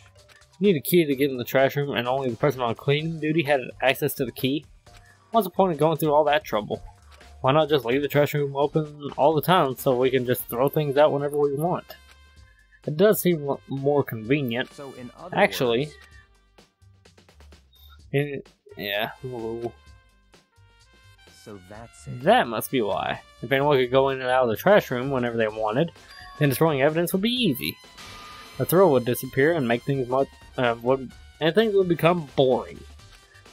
You need a key to get in the trash room, and only the person on cleaning duty had access to the key? What's the point of going through all that trouble? Why not just leave the trash room open all the time so we can just throw things out whenever we want? It does seem more convenient. So in other Actually, words, And, yeah, ooh, so that's it. that must be why. If anyone could go in and out of the trash room whenever they wanted, then destroying evidence would be easy. The thrill would disappear and make things much uh, would and things would become boring.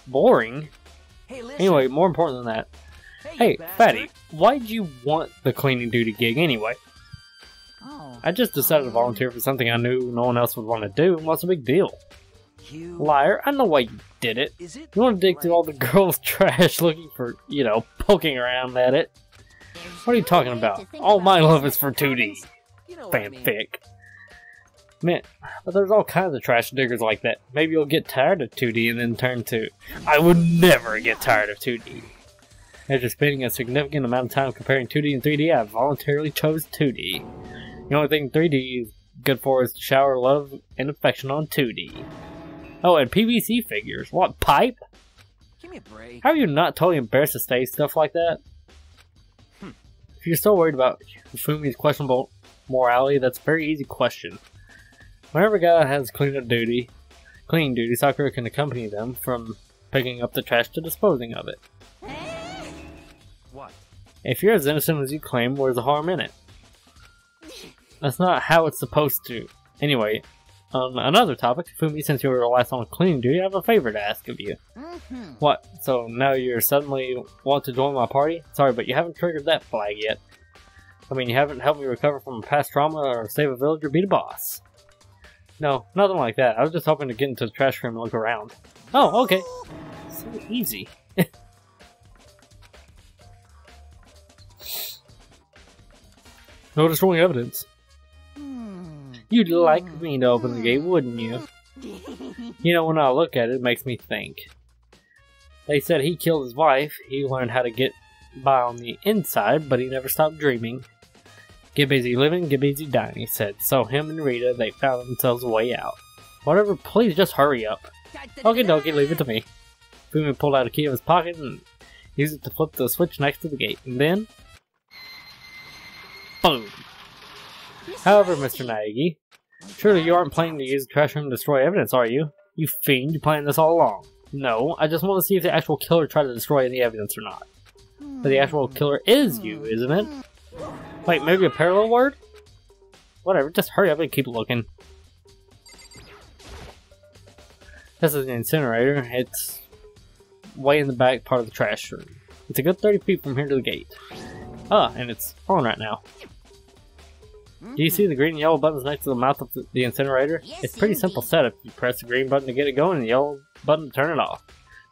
Boring? Hey, listen. Anyway, more important than that. Hey, Hey. Fatty, why'd you want the cleaning duty gig anyway? Oh. I just decided to volunteer for something I knew no one else would want to do. And what's the big deal? You. Liar, I know why you did it? You want to dig through all the girls' trash looking for, you know, poking around at it. What are you talking about? All my love is for 2D. You know what I mean. Fanfic. Man, but there's all kinds of trash diggers like that. Maybe you'll get tired of 2D and then turn to. I would never get tired of 2D. After spending a significant amount of time comparing 2D and 3D, I voluntarily chose 2D. The only thing 3D is good for is to shower love and affection on 2D. Oh, and PVC figures. What, pipe? Give me a break. How are you not totally embarrassed to say stuff like that? Hmm. If you're still worried about Fumi's questionable morality, that's a very easy question. Whenever a guy has cleanup duty, cleaning duty, Sakura can accompany them from picking up the trash to disposing of it. What? If you're as innocent as you claim, where's the harm in it? That's not how it's supposed to. Anyway, on another topic, Fumi, since you were last on cleaning duty, I have a favor to ask of you. Mm-hmm. What? So now you're suddenly want to join my party? Sorry, but you haven't triggered that flag yet. I mean, you haven't helped me recover from a past trauma or save a village or beat a boss. No, nothing like that. I was just hoping to get into the trash room and look around. Oh, okay. So easy. no destroying evidence. You'd like mm. me to open the gate, wouldn't you? You know, when I look at it, it makes me think. They said he killed his wife, he learned how to get by on the inside, but he never stopped dreaming. Get busy living, get busy dying, he said. So him and Rita, they found themselves a way out. Whatever, please just hurry up. Okay, dokie, leave it to me. Fumi pulled out a key of his pocket and used it to flip the switch next to the gate. And then. Boom! However, Mr. Naegi, surely you aren't planning to use the trash room to destroy evidence, are you? You fiend, you planned this all along. No, I just want to see if the actual killer tried to destroy any evidence or not. But the actual killer is you, isn't it? Wait, maybe a parallel word? Whatever, just hurry up and keep looking. This is an incinerator. It's way in the back part of the trash room. It's a good 30 feet from here to the gate. Ah, and it's on right now. Do you see the green and yellow buttons next to the mouth of the- incinerator? Yes, it's pretty simple indeed. setup. You press the green button to get it going and the yellow button to turn it off.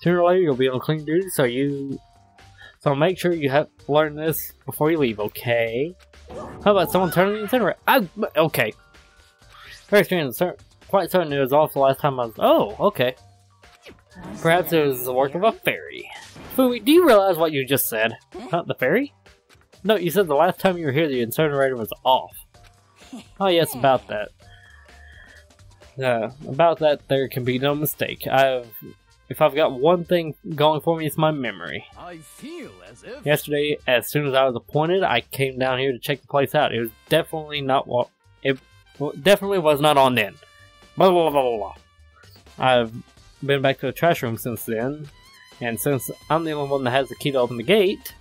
Sooner or later you'll be on clean duty, so you so make sure you have learned this before you leave, okay? How about someone turning the incinerator? I, okay. Very strange. Quite certain it was off the last time I was. Oh, okay. Perhaps it was the work of a fairy. Do you realize what you just said? Huh, the fairy? No, you said the last time you were here the incinerator was off. Oh yes, about that. Uh, about that there can be no mistake. I've if I've got one thing going for me, it's my memory. I feel as if. Yesterday, as soon as I was appointed, I came down here to check the place out. It was definitely not what it definitely was not on then. Blah blah blah blah blah. I've been back to the trash room since then, and since I'm the only one that has the key to open the gate,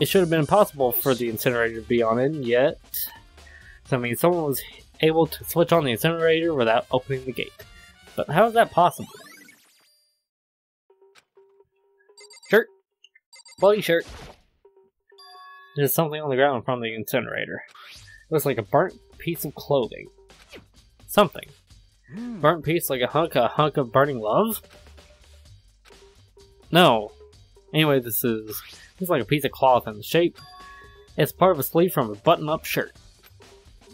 it should have been impossible for the incinerator to be on it yet. So I mean, someone was able to switch on the incinerator without opening the gate. But how is that possible? Shirt! Bloody shirt! There's something on the ground from the incinerator. looks like a burnt piece of clothing. Something. Hmm. Burnt piece like a hunk, a hunk of burning love? No. Anyway, this is is like a piece of cloth in the shape. It's part of a sleeve from a button-up shirt.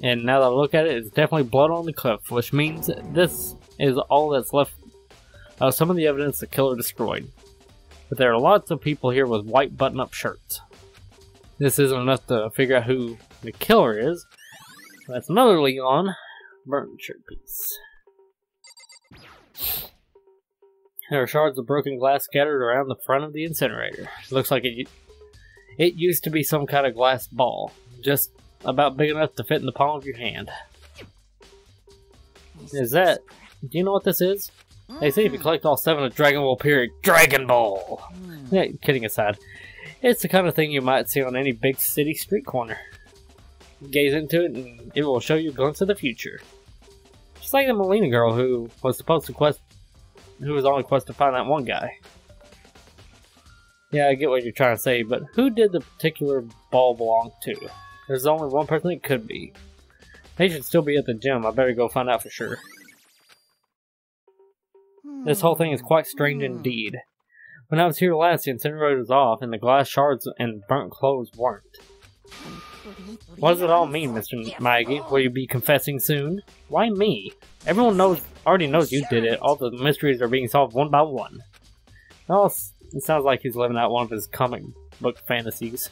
And now that I look at it, it's definitely blood on the cliff, which means this is all that's left of some of the evidence the killer destroyed. But there are lots of people here with white button-up shirts. This isn't enough to figure out who the killer is. That's another Leon burnt shirt piece. There are shards of broken glass scattered around the front of the incinerator. looks like it it used to be some kind of glass ball, just about big enough to fit in the palm of your hand. Is that? Do you know what this is? They say if you collect all seven of Dragon Ball period, Dragon Ball! Hmm. Yeah, kidding aside, it's the kind of thing you might see on any big city street corner. Gaze into it and it will show you a glimpse of the future. Just like the Melina girl who was supposed to quest who was on a quest to find that one guy. Yeah, I get what you're trying to say, but who did the particular ball belong to? There's only one person it could be. They should still be at the gym. I better go find out for sure. This whole thing is hmm. quite strange hmm. indeed. When I was here last, the incinerator was off, and the glass shards and burnt clothes weren't. What does it all mean, Mr. Naegi? Will you be confessing soon? Why me? Everyone knows, already knows you did it. All the mysteries are being solved one by one. Oh, it sounds like he's living out one of his comic book fantasies.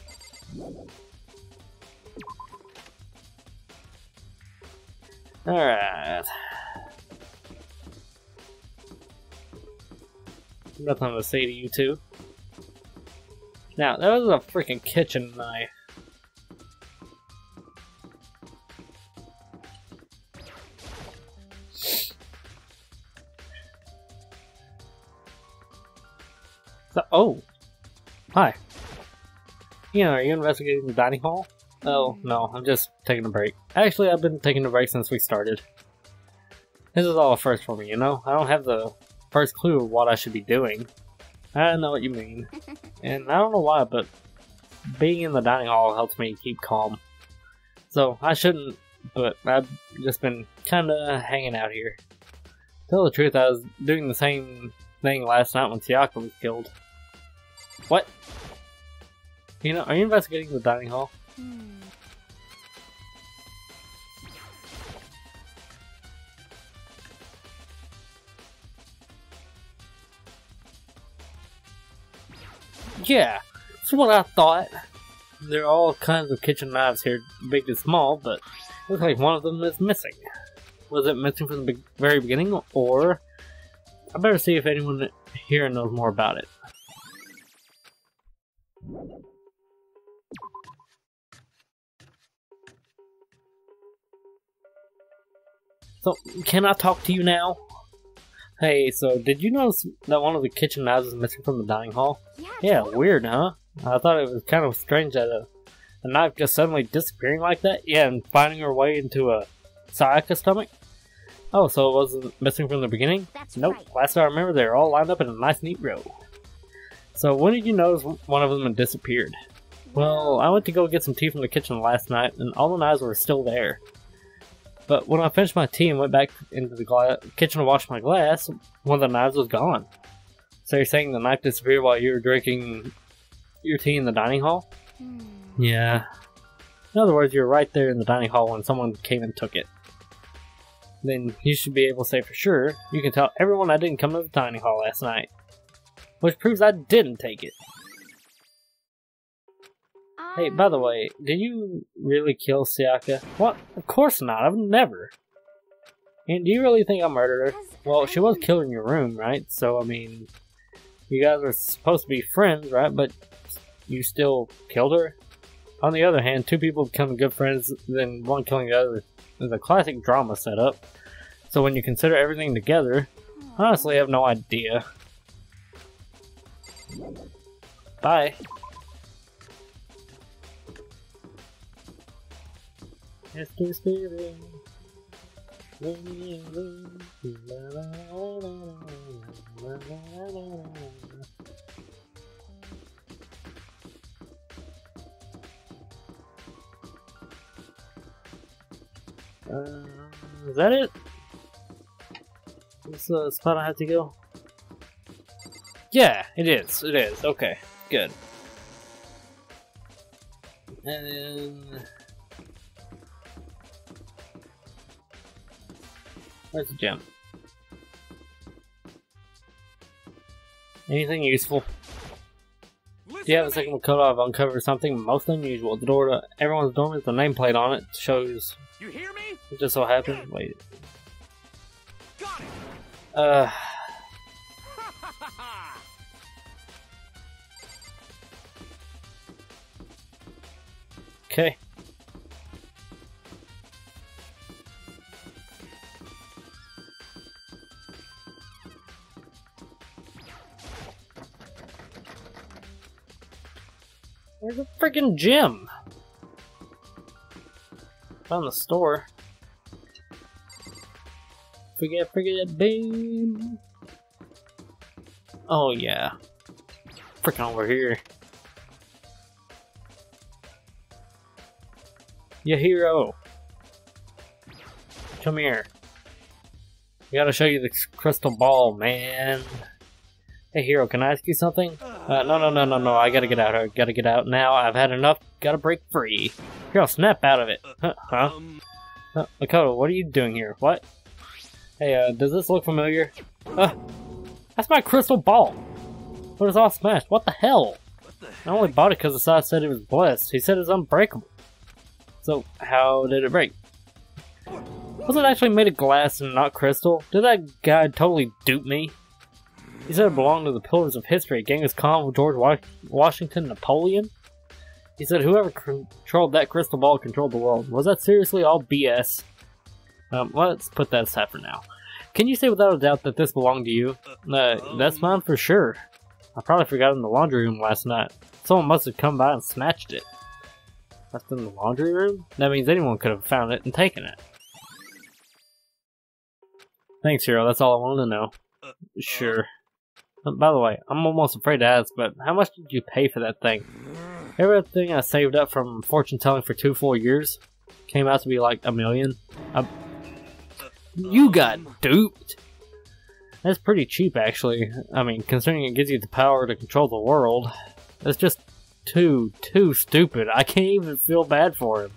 Alright. Nothing to say to you two. Now, that was a freaking kitchen knife. So, oh. Hi. Ian, are you investigating the dining hall? Oh, no, I'm just taking a break. Actually, I've been taking a break since we started. This is all a first for me, you know? I don't have the first clue of what I should be doing. I know what you mean. And I don't know why, but being in the dining hall helps me keep calm. So, I shouldn't, but I've just been kinda hanging out here. Tell the truth, I was doing the same thing last night when Sayaka was killed. What? You know, are you investigating the dining hall? Hmm. Yeah, that's what I thought. There are all kinds of kitchen knives here, big and small, but looks like one of them is missing. Was it missing from the very beginning, or I better see if anyone here knows more about it. So, can I talk to you now? Hey, so did you notice that one of the kitchen knives is missing from the dining hall? Yeah, Yeah, weird, huh? I thought it was kind of strange that a, a knife just suddenly disappearing like that. Yeah, and finding her way into a Sayaka stomach. Oh, so it wasn't missing from the beginning? That's Nope. right. Last I remember, they were all lined up in a nice, neat row. So when did you notice one of them had disappeared? Well, I went to go get some tea from the kitchen last night, and all the knives were still there. But when I finished my tea and went back into the kitchen to wash my glass, one of the knives was gone. So you're saying the knife disappeared while you were drinking your tea in the dining hall? Hmm. Yeah. In other words, you're right there in the dining hall when someone came and took it. Then you should be able to say for sure, you can tell everyone I didn't come to the dining hall last night. Which proves I didn't take it. Hey, by the way, did you really kill Sayaka? What? Of course not. I've never. And do you really think I murdered her? Well, she was killed in your room, right? So, I mean, you guys are supposed to be friends, right? But you still killed her? On the other hand, two people becoming good friends, then one killing the other is a classic drama setup. So when you consider everything together, honestly, I have no idea. Bye. Mr. Spirit. Uh, is that it? This uh, spot I have to go? Yeah, it is. It is. Okay, good. And then... Where's the gem? Anything useful? Do you have a second code I've uncovered something most unusual. The door to everyone's dorm is the nameplate on it. Shows You hear me? it just so happened. Wait. Got it. Uh okay. Freaking gym? Found the store. Forget, forget, babe. Oh yeah. Freaking over here. Yeah, Hiro. Come here. We gotta show you the crystal ball, man. Hey, Hiro, can I ask you something? Uh, no, no, no, no, no. I gotta get out. I gotta get out now. I've had enough. Gotta break free. Hiro, snap out of it. Huh? huh? Um, Uh, Makoto, what are you doing here? What? Hey, uh, does this look familiar? Uh, that's my crystal ball. But it's all smashed. What the hell? what the I only bought it because the side said it was blessed. He said it's unbreakable. So, how did it break? Was it actually made of glass and not crystal? Did that guy totally dupe me? He said it belonged to the pillars of history, Genghis Khan, George Wa- Washington, Napoleon. He said whoever controlled that crystal ball controlled the world. Was that seriously all BS? Um, let's put that aside for now. Can you say without a doubt that this belonged to you? Uh, that's mine for sure. I probably forgot it in the laundry room last night. Someone must have come by and snatched it. Left in the laundry room? That means anyone could have found it and taken it. Thanks, Hiro. That's all I wanted to know. Sure. Uh, by the way, I'm almost afraid to ask, but how much did you pay for that thing? Everything I saved up from fortune telling for two full years came out to be like a million. A- you got duped. That's pretty cheap, actually. I mean, considering it gives you the power to control the world, it's just too, too stupid. I can't even feel bad for him.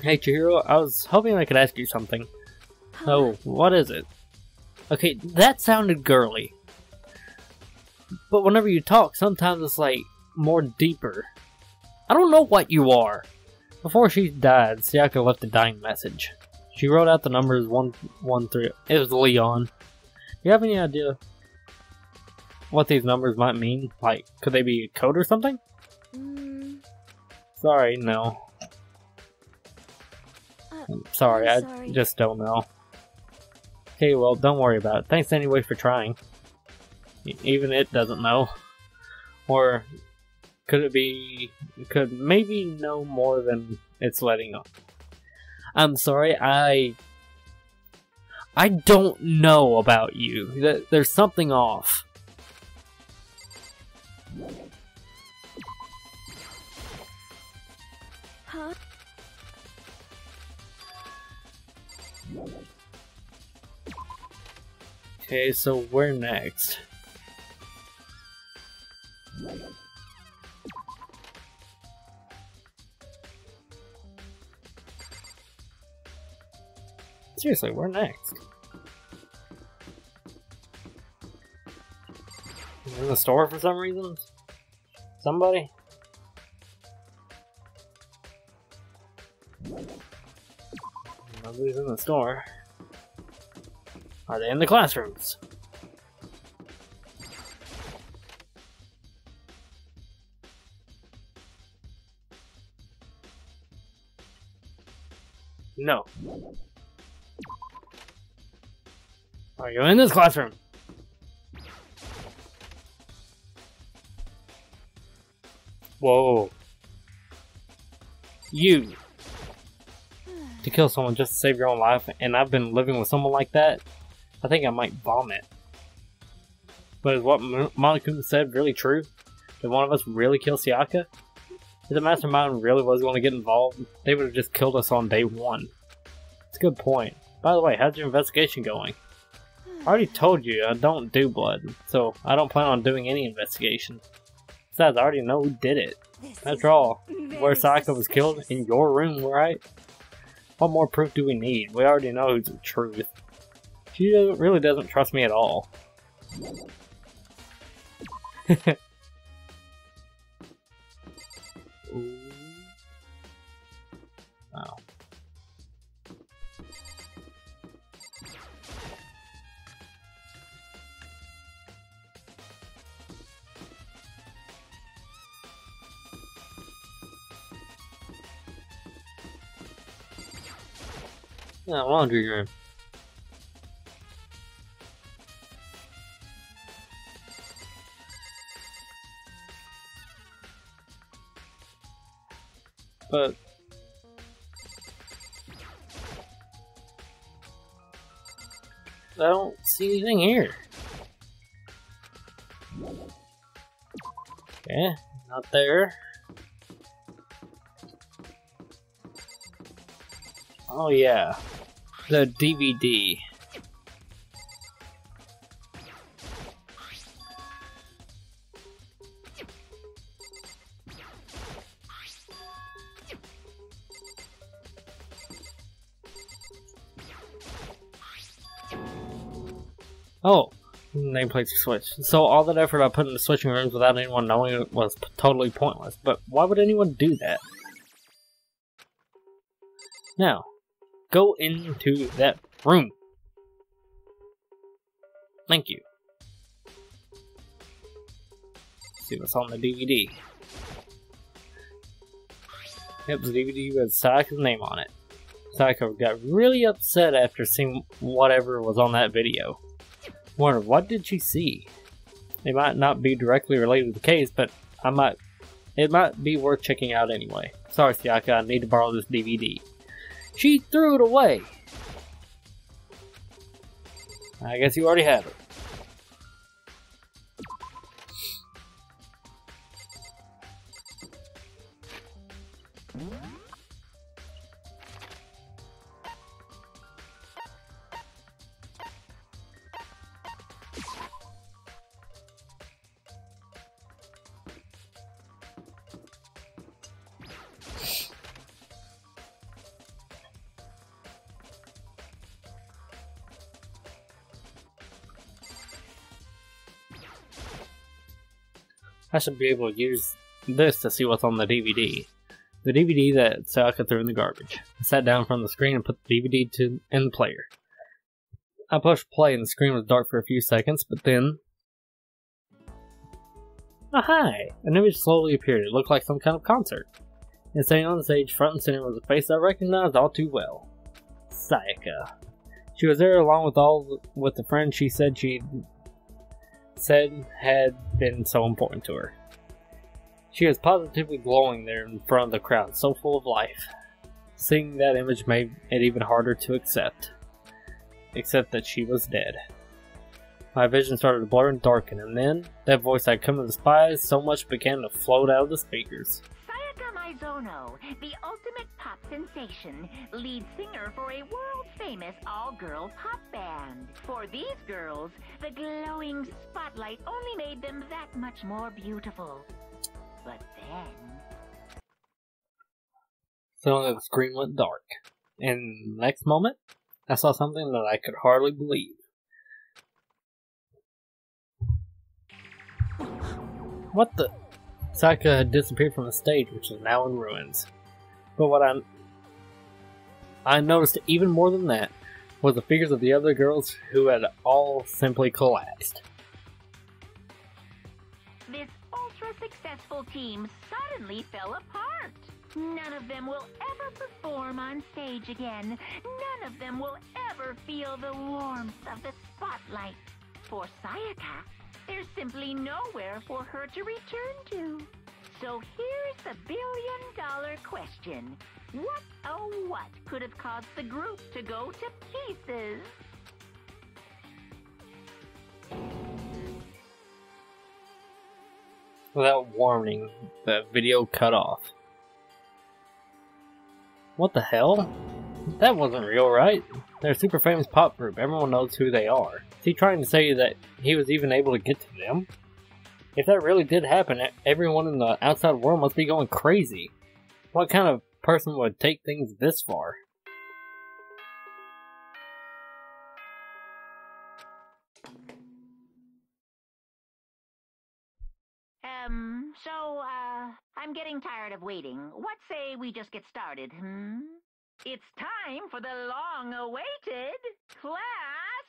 Hey, Chihiro, I was hoping I could ask you something. Oh, what is it? Okay, that sounded girly. But whenever you talk, sometimes it's like more deeper. I don't know what you are. Before she died, Sayaka left a dying message. She wrote out the numbers 113. It was Leon. Do you have any idea what these numbers might mean? Like, could they be a code or something? Mm, Sorry, no. uh, I'm sorry, I'm I sorry. just don't know. Okay, well, don't worry about it. Thanks anyway for trying. Even it doesn't know. Or could it be. Could maybe know more than it's letting on. I'm sorry, I. I don't know about you. There's something off. huh? Okay, so where next? Seriously, where next? In the store for some reason? Somebody? Nobody's in the store. Are they in the classrooms? No. Are you in this classroom? Whoa. You. To kill someone just to save your own life, and I've been living with someone like that, I think I might vomit. But is what Mo- Monokuma said really true? Did one of us really kill Sayaka? If the Mastermind really was going to get involved, they would have just killed us on day one. It's a good point. By the way, how's your investigation going? I already told you I don't do blood, so I don't plan on doing any investigation. Besides, I already know who did it. After all, where Sayaka was killed in your room, right? What more proof do we need? We already know who's the truth. She really doesn't trust me at all. Wow. Yeah, laundry room. But I don't see anything here. Okay, not there. Oh yeah, the DVD. Nameplate switch. So all that effort I put into switching rooms without anyone knowing it was totally pointless. But why would anyone do that? Now, go into that room. Thank you. see what's on the DVD. Yep, the DVD with Sayaka's name on it. Sayaka got really upset after seeing whatever was on that video. Wonder what did she see? It might not be directly related to the case, but I might it might be worth checking out anyway. Sorry, Sayaka, I need to borrow this DVD. She threw it away. I guess you already have it. I should be able to use this to see what's on the DVD. The DVD that Sayaka threw in the garbage. I sat down of the screen and put the DVD to in the player. I pushed play and the screen was dark for a few seconds, but then. Oh, hi! An image slowly appeared. It looked like some kind of concert. And sitting on the stage, front and center, was a face I recognized all too well. Sayaka. She was there along with all with the friends she said she said had been so important to her. She was positively glowing there in front of the crowd, so full of life. Seeing that image made it even harder to accept. Except that she was dead. My vision started to blur and darken, and then that voice I'd come to despise so much began to float out of the speakers. Sayaka Maizono, the ultimate pop sensation, lead singer for a world-famous all-girl pop band. For these girls, the glowing spotlight only made them that much more beautiful. But then... Suddenly the screen went dark, and next moment, I saw something that I could hardly believe. What the? Sayaka had disappeared from the stage, which is now in ruins. But what I I noticed even more than that was the figures of the other girls who had all simply collapsed. This ultra successful team suddenly fell apart. None of them will ever perform on stage again. None of them will ever feel the warmth of the spotlight. For Sayaka, there's simply nowhere for her to return to. So here's the billion dollar question. What oh what could have caused the group to go to pieces? Without warning, the video cut off. What the hell? That wasn't real, right? They're a super famous pop group. Everyone knows who they are. He trying to say that he was even able to get to them? If that really did happen, everyone in the outside world must be going crazy. What kind of person would take things this far? Um, so, uh, I'm getting tired of waiting. What say we just get started, hmm? It's time for the long-awaited class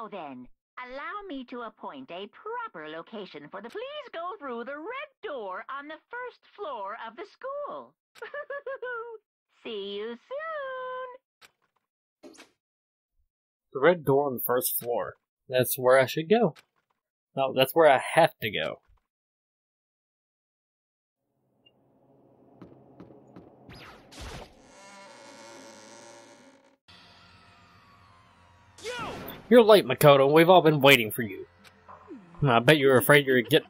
Now then, allow me to appoint a proper location for the please go through the red door on the first floor of the school. See you soon! The red door on the first floor. That's where I should go. No, that's where I have to go. You're late, Makoto. We've all been waiting for you. I bet you're afraid you're get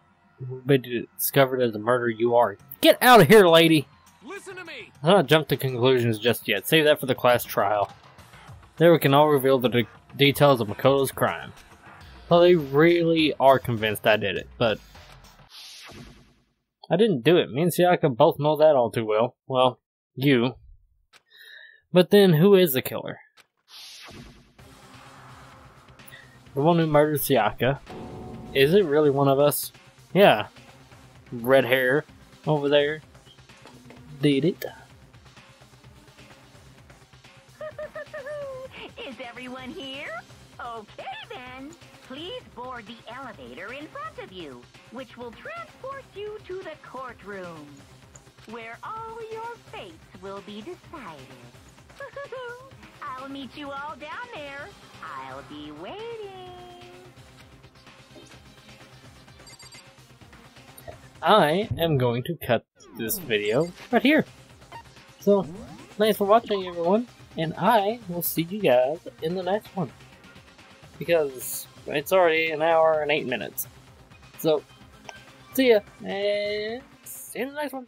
be discovered as a murderer you are. Get out of here, lady! Listen to me. Let's not jump to conclusions just yet. Save that for the class trial. There we can all reveal the de details of Makoto's crime. Well, they really are convinced I did it, but I didn't do it. Me and Sayaka both know that all too well. Well, you. But then, who is the killer? The one who murdered Sayaka. Is it really one of us? Yeah. Red hair over there. Did it. Is everyone here? Okay then. Please board the elevator in front of you, which will transport you to the courtroom, where all your fates will be decided. I'll meet you all down there. I'll be waiting. I am going to cut this video right here. So, thanks for watching everyone, and I will see you guys in the next one. Because it's already an hour and eight minutes. So, see ya, and see you in the next one.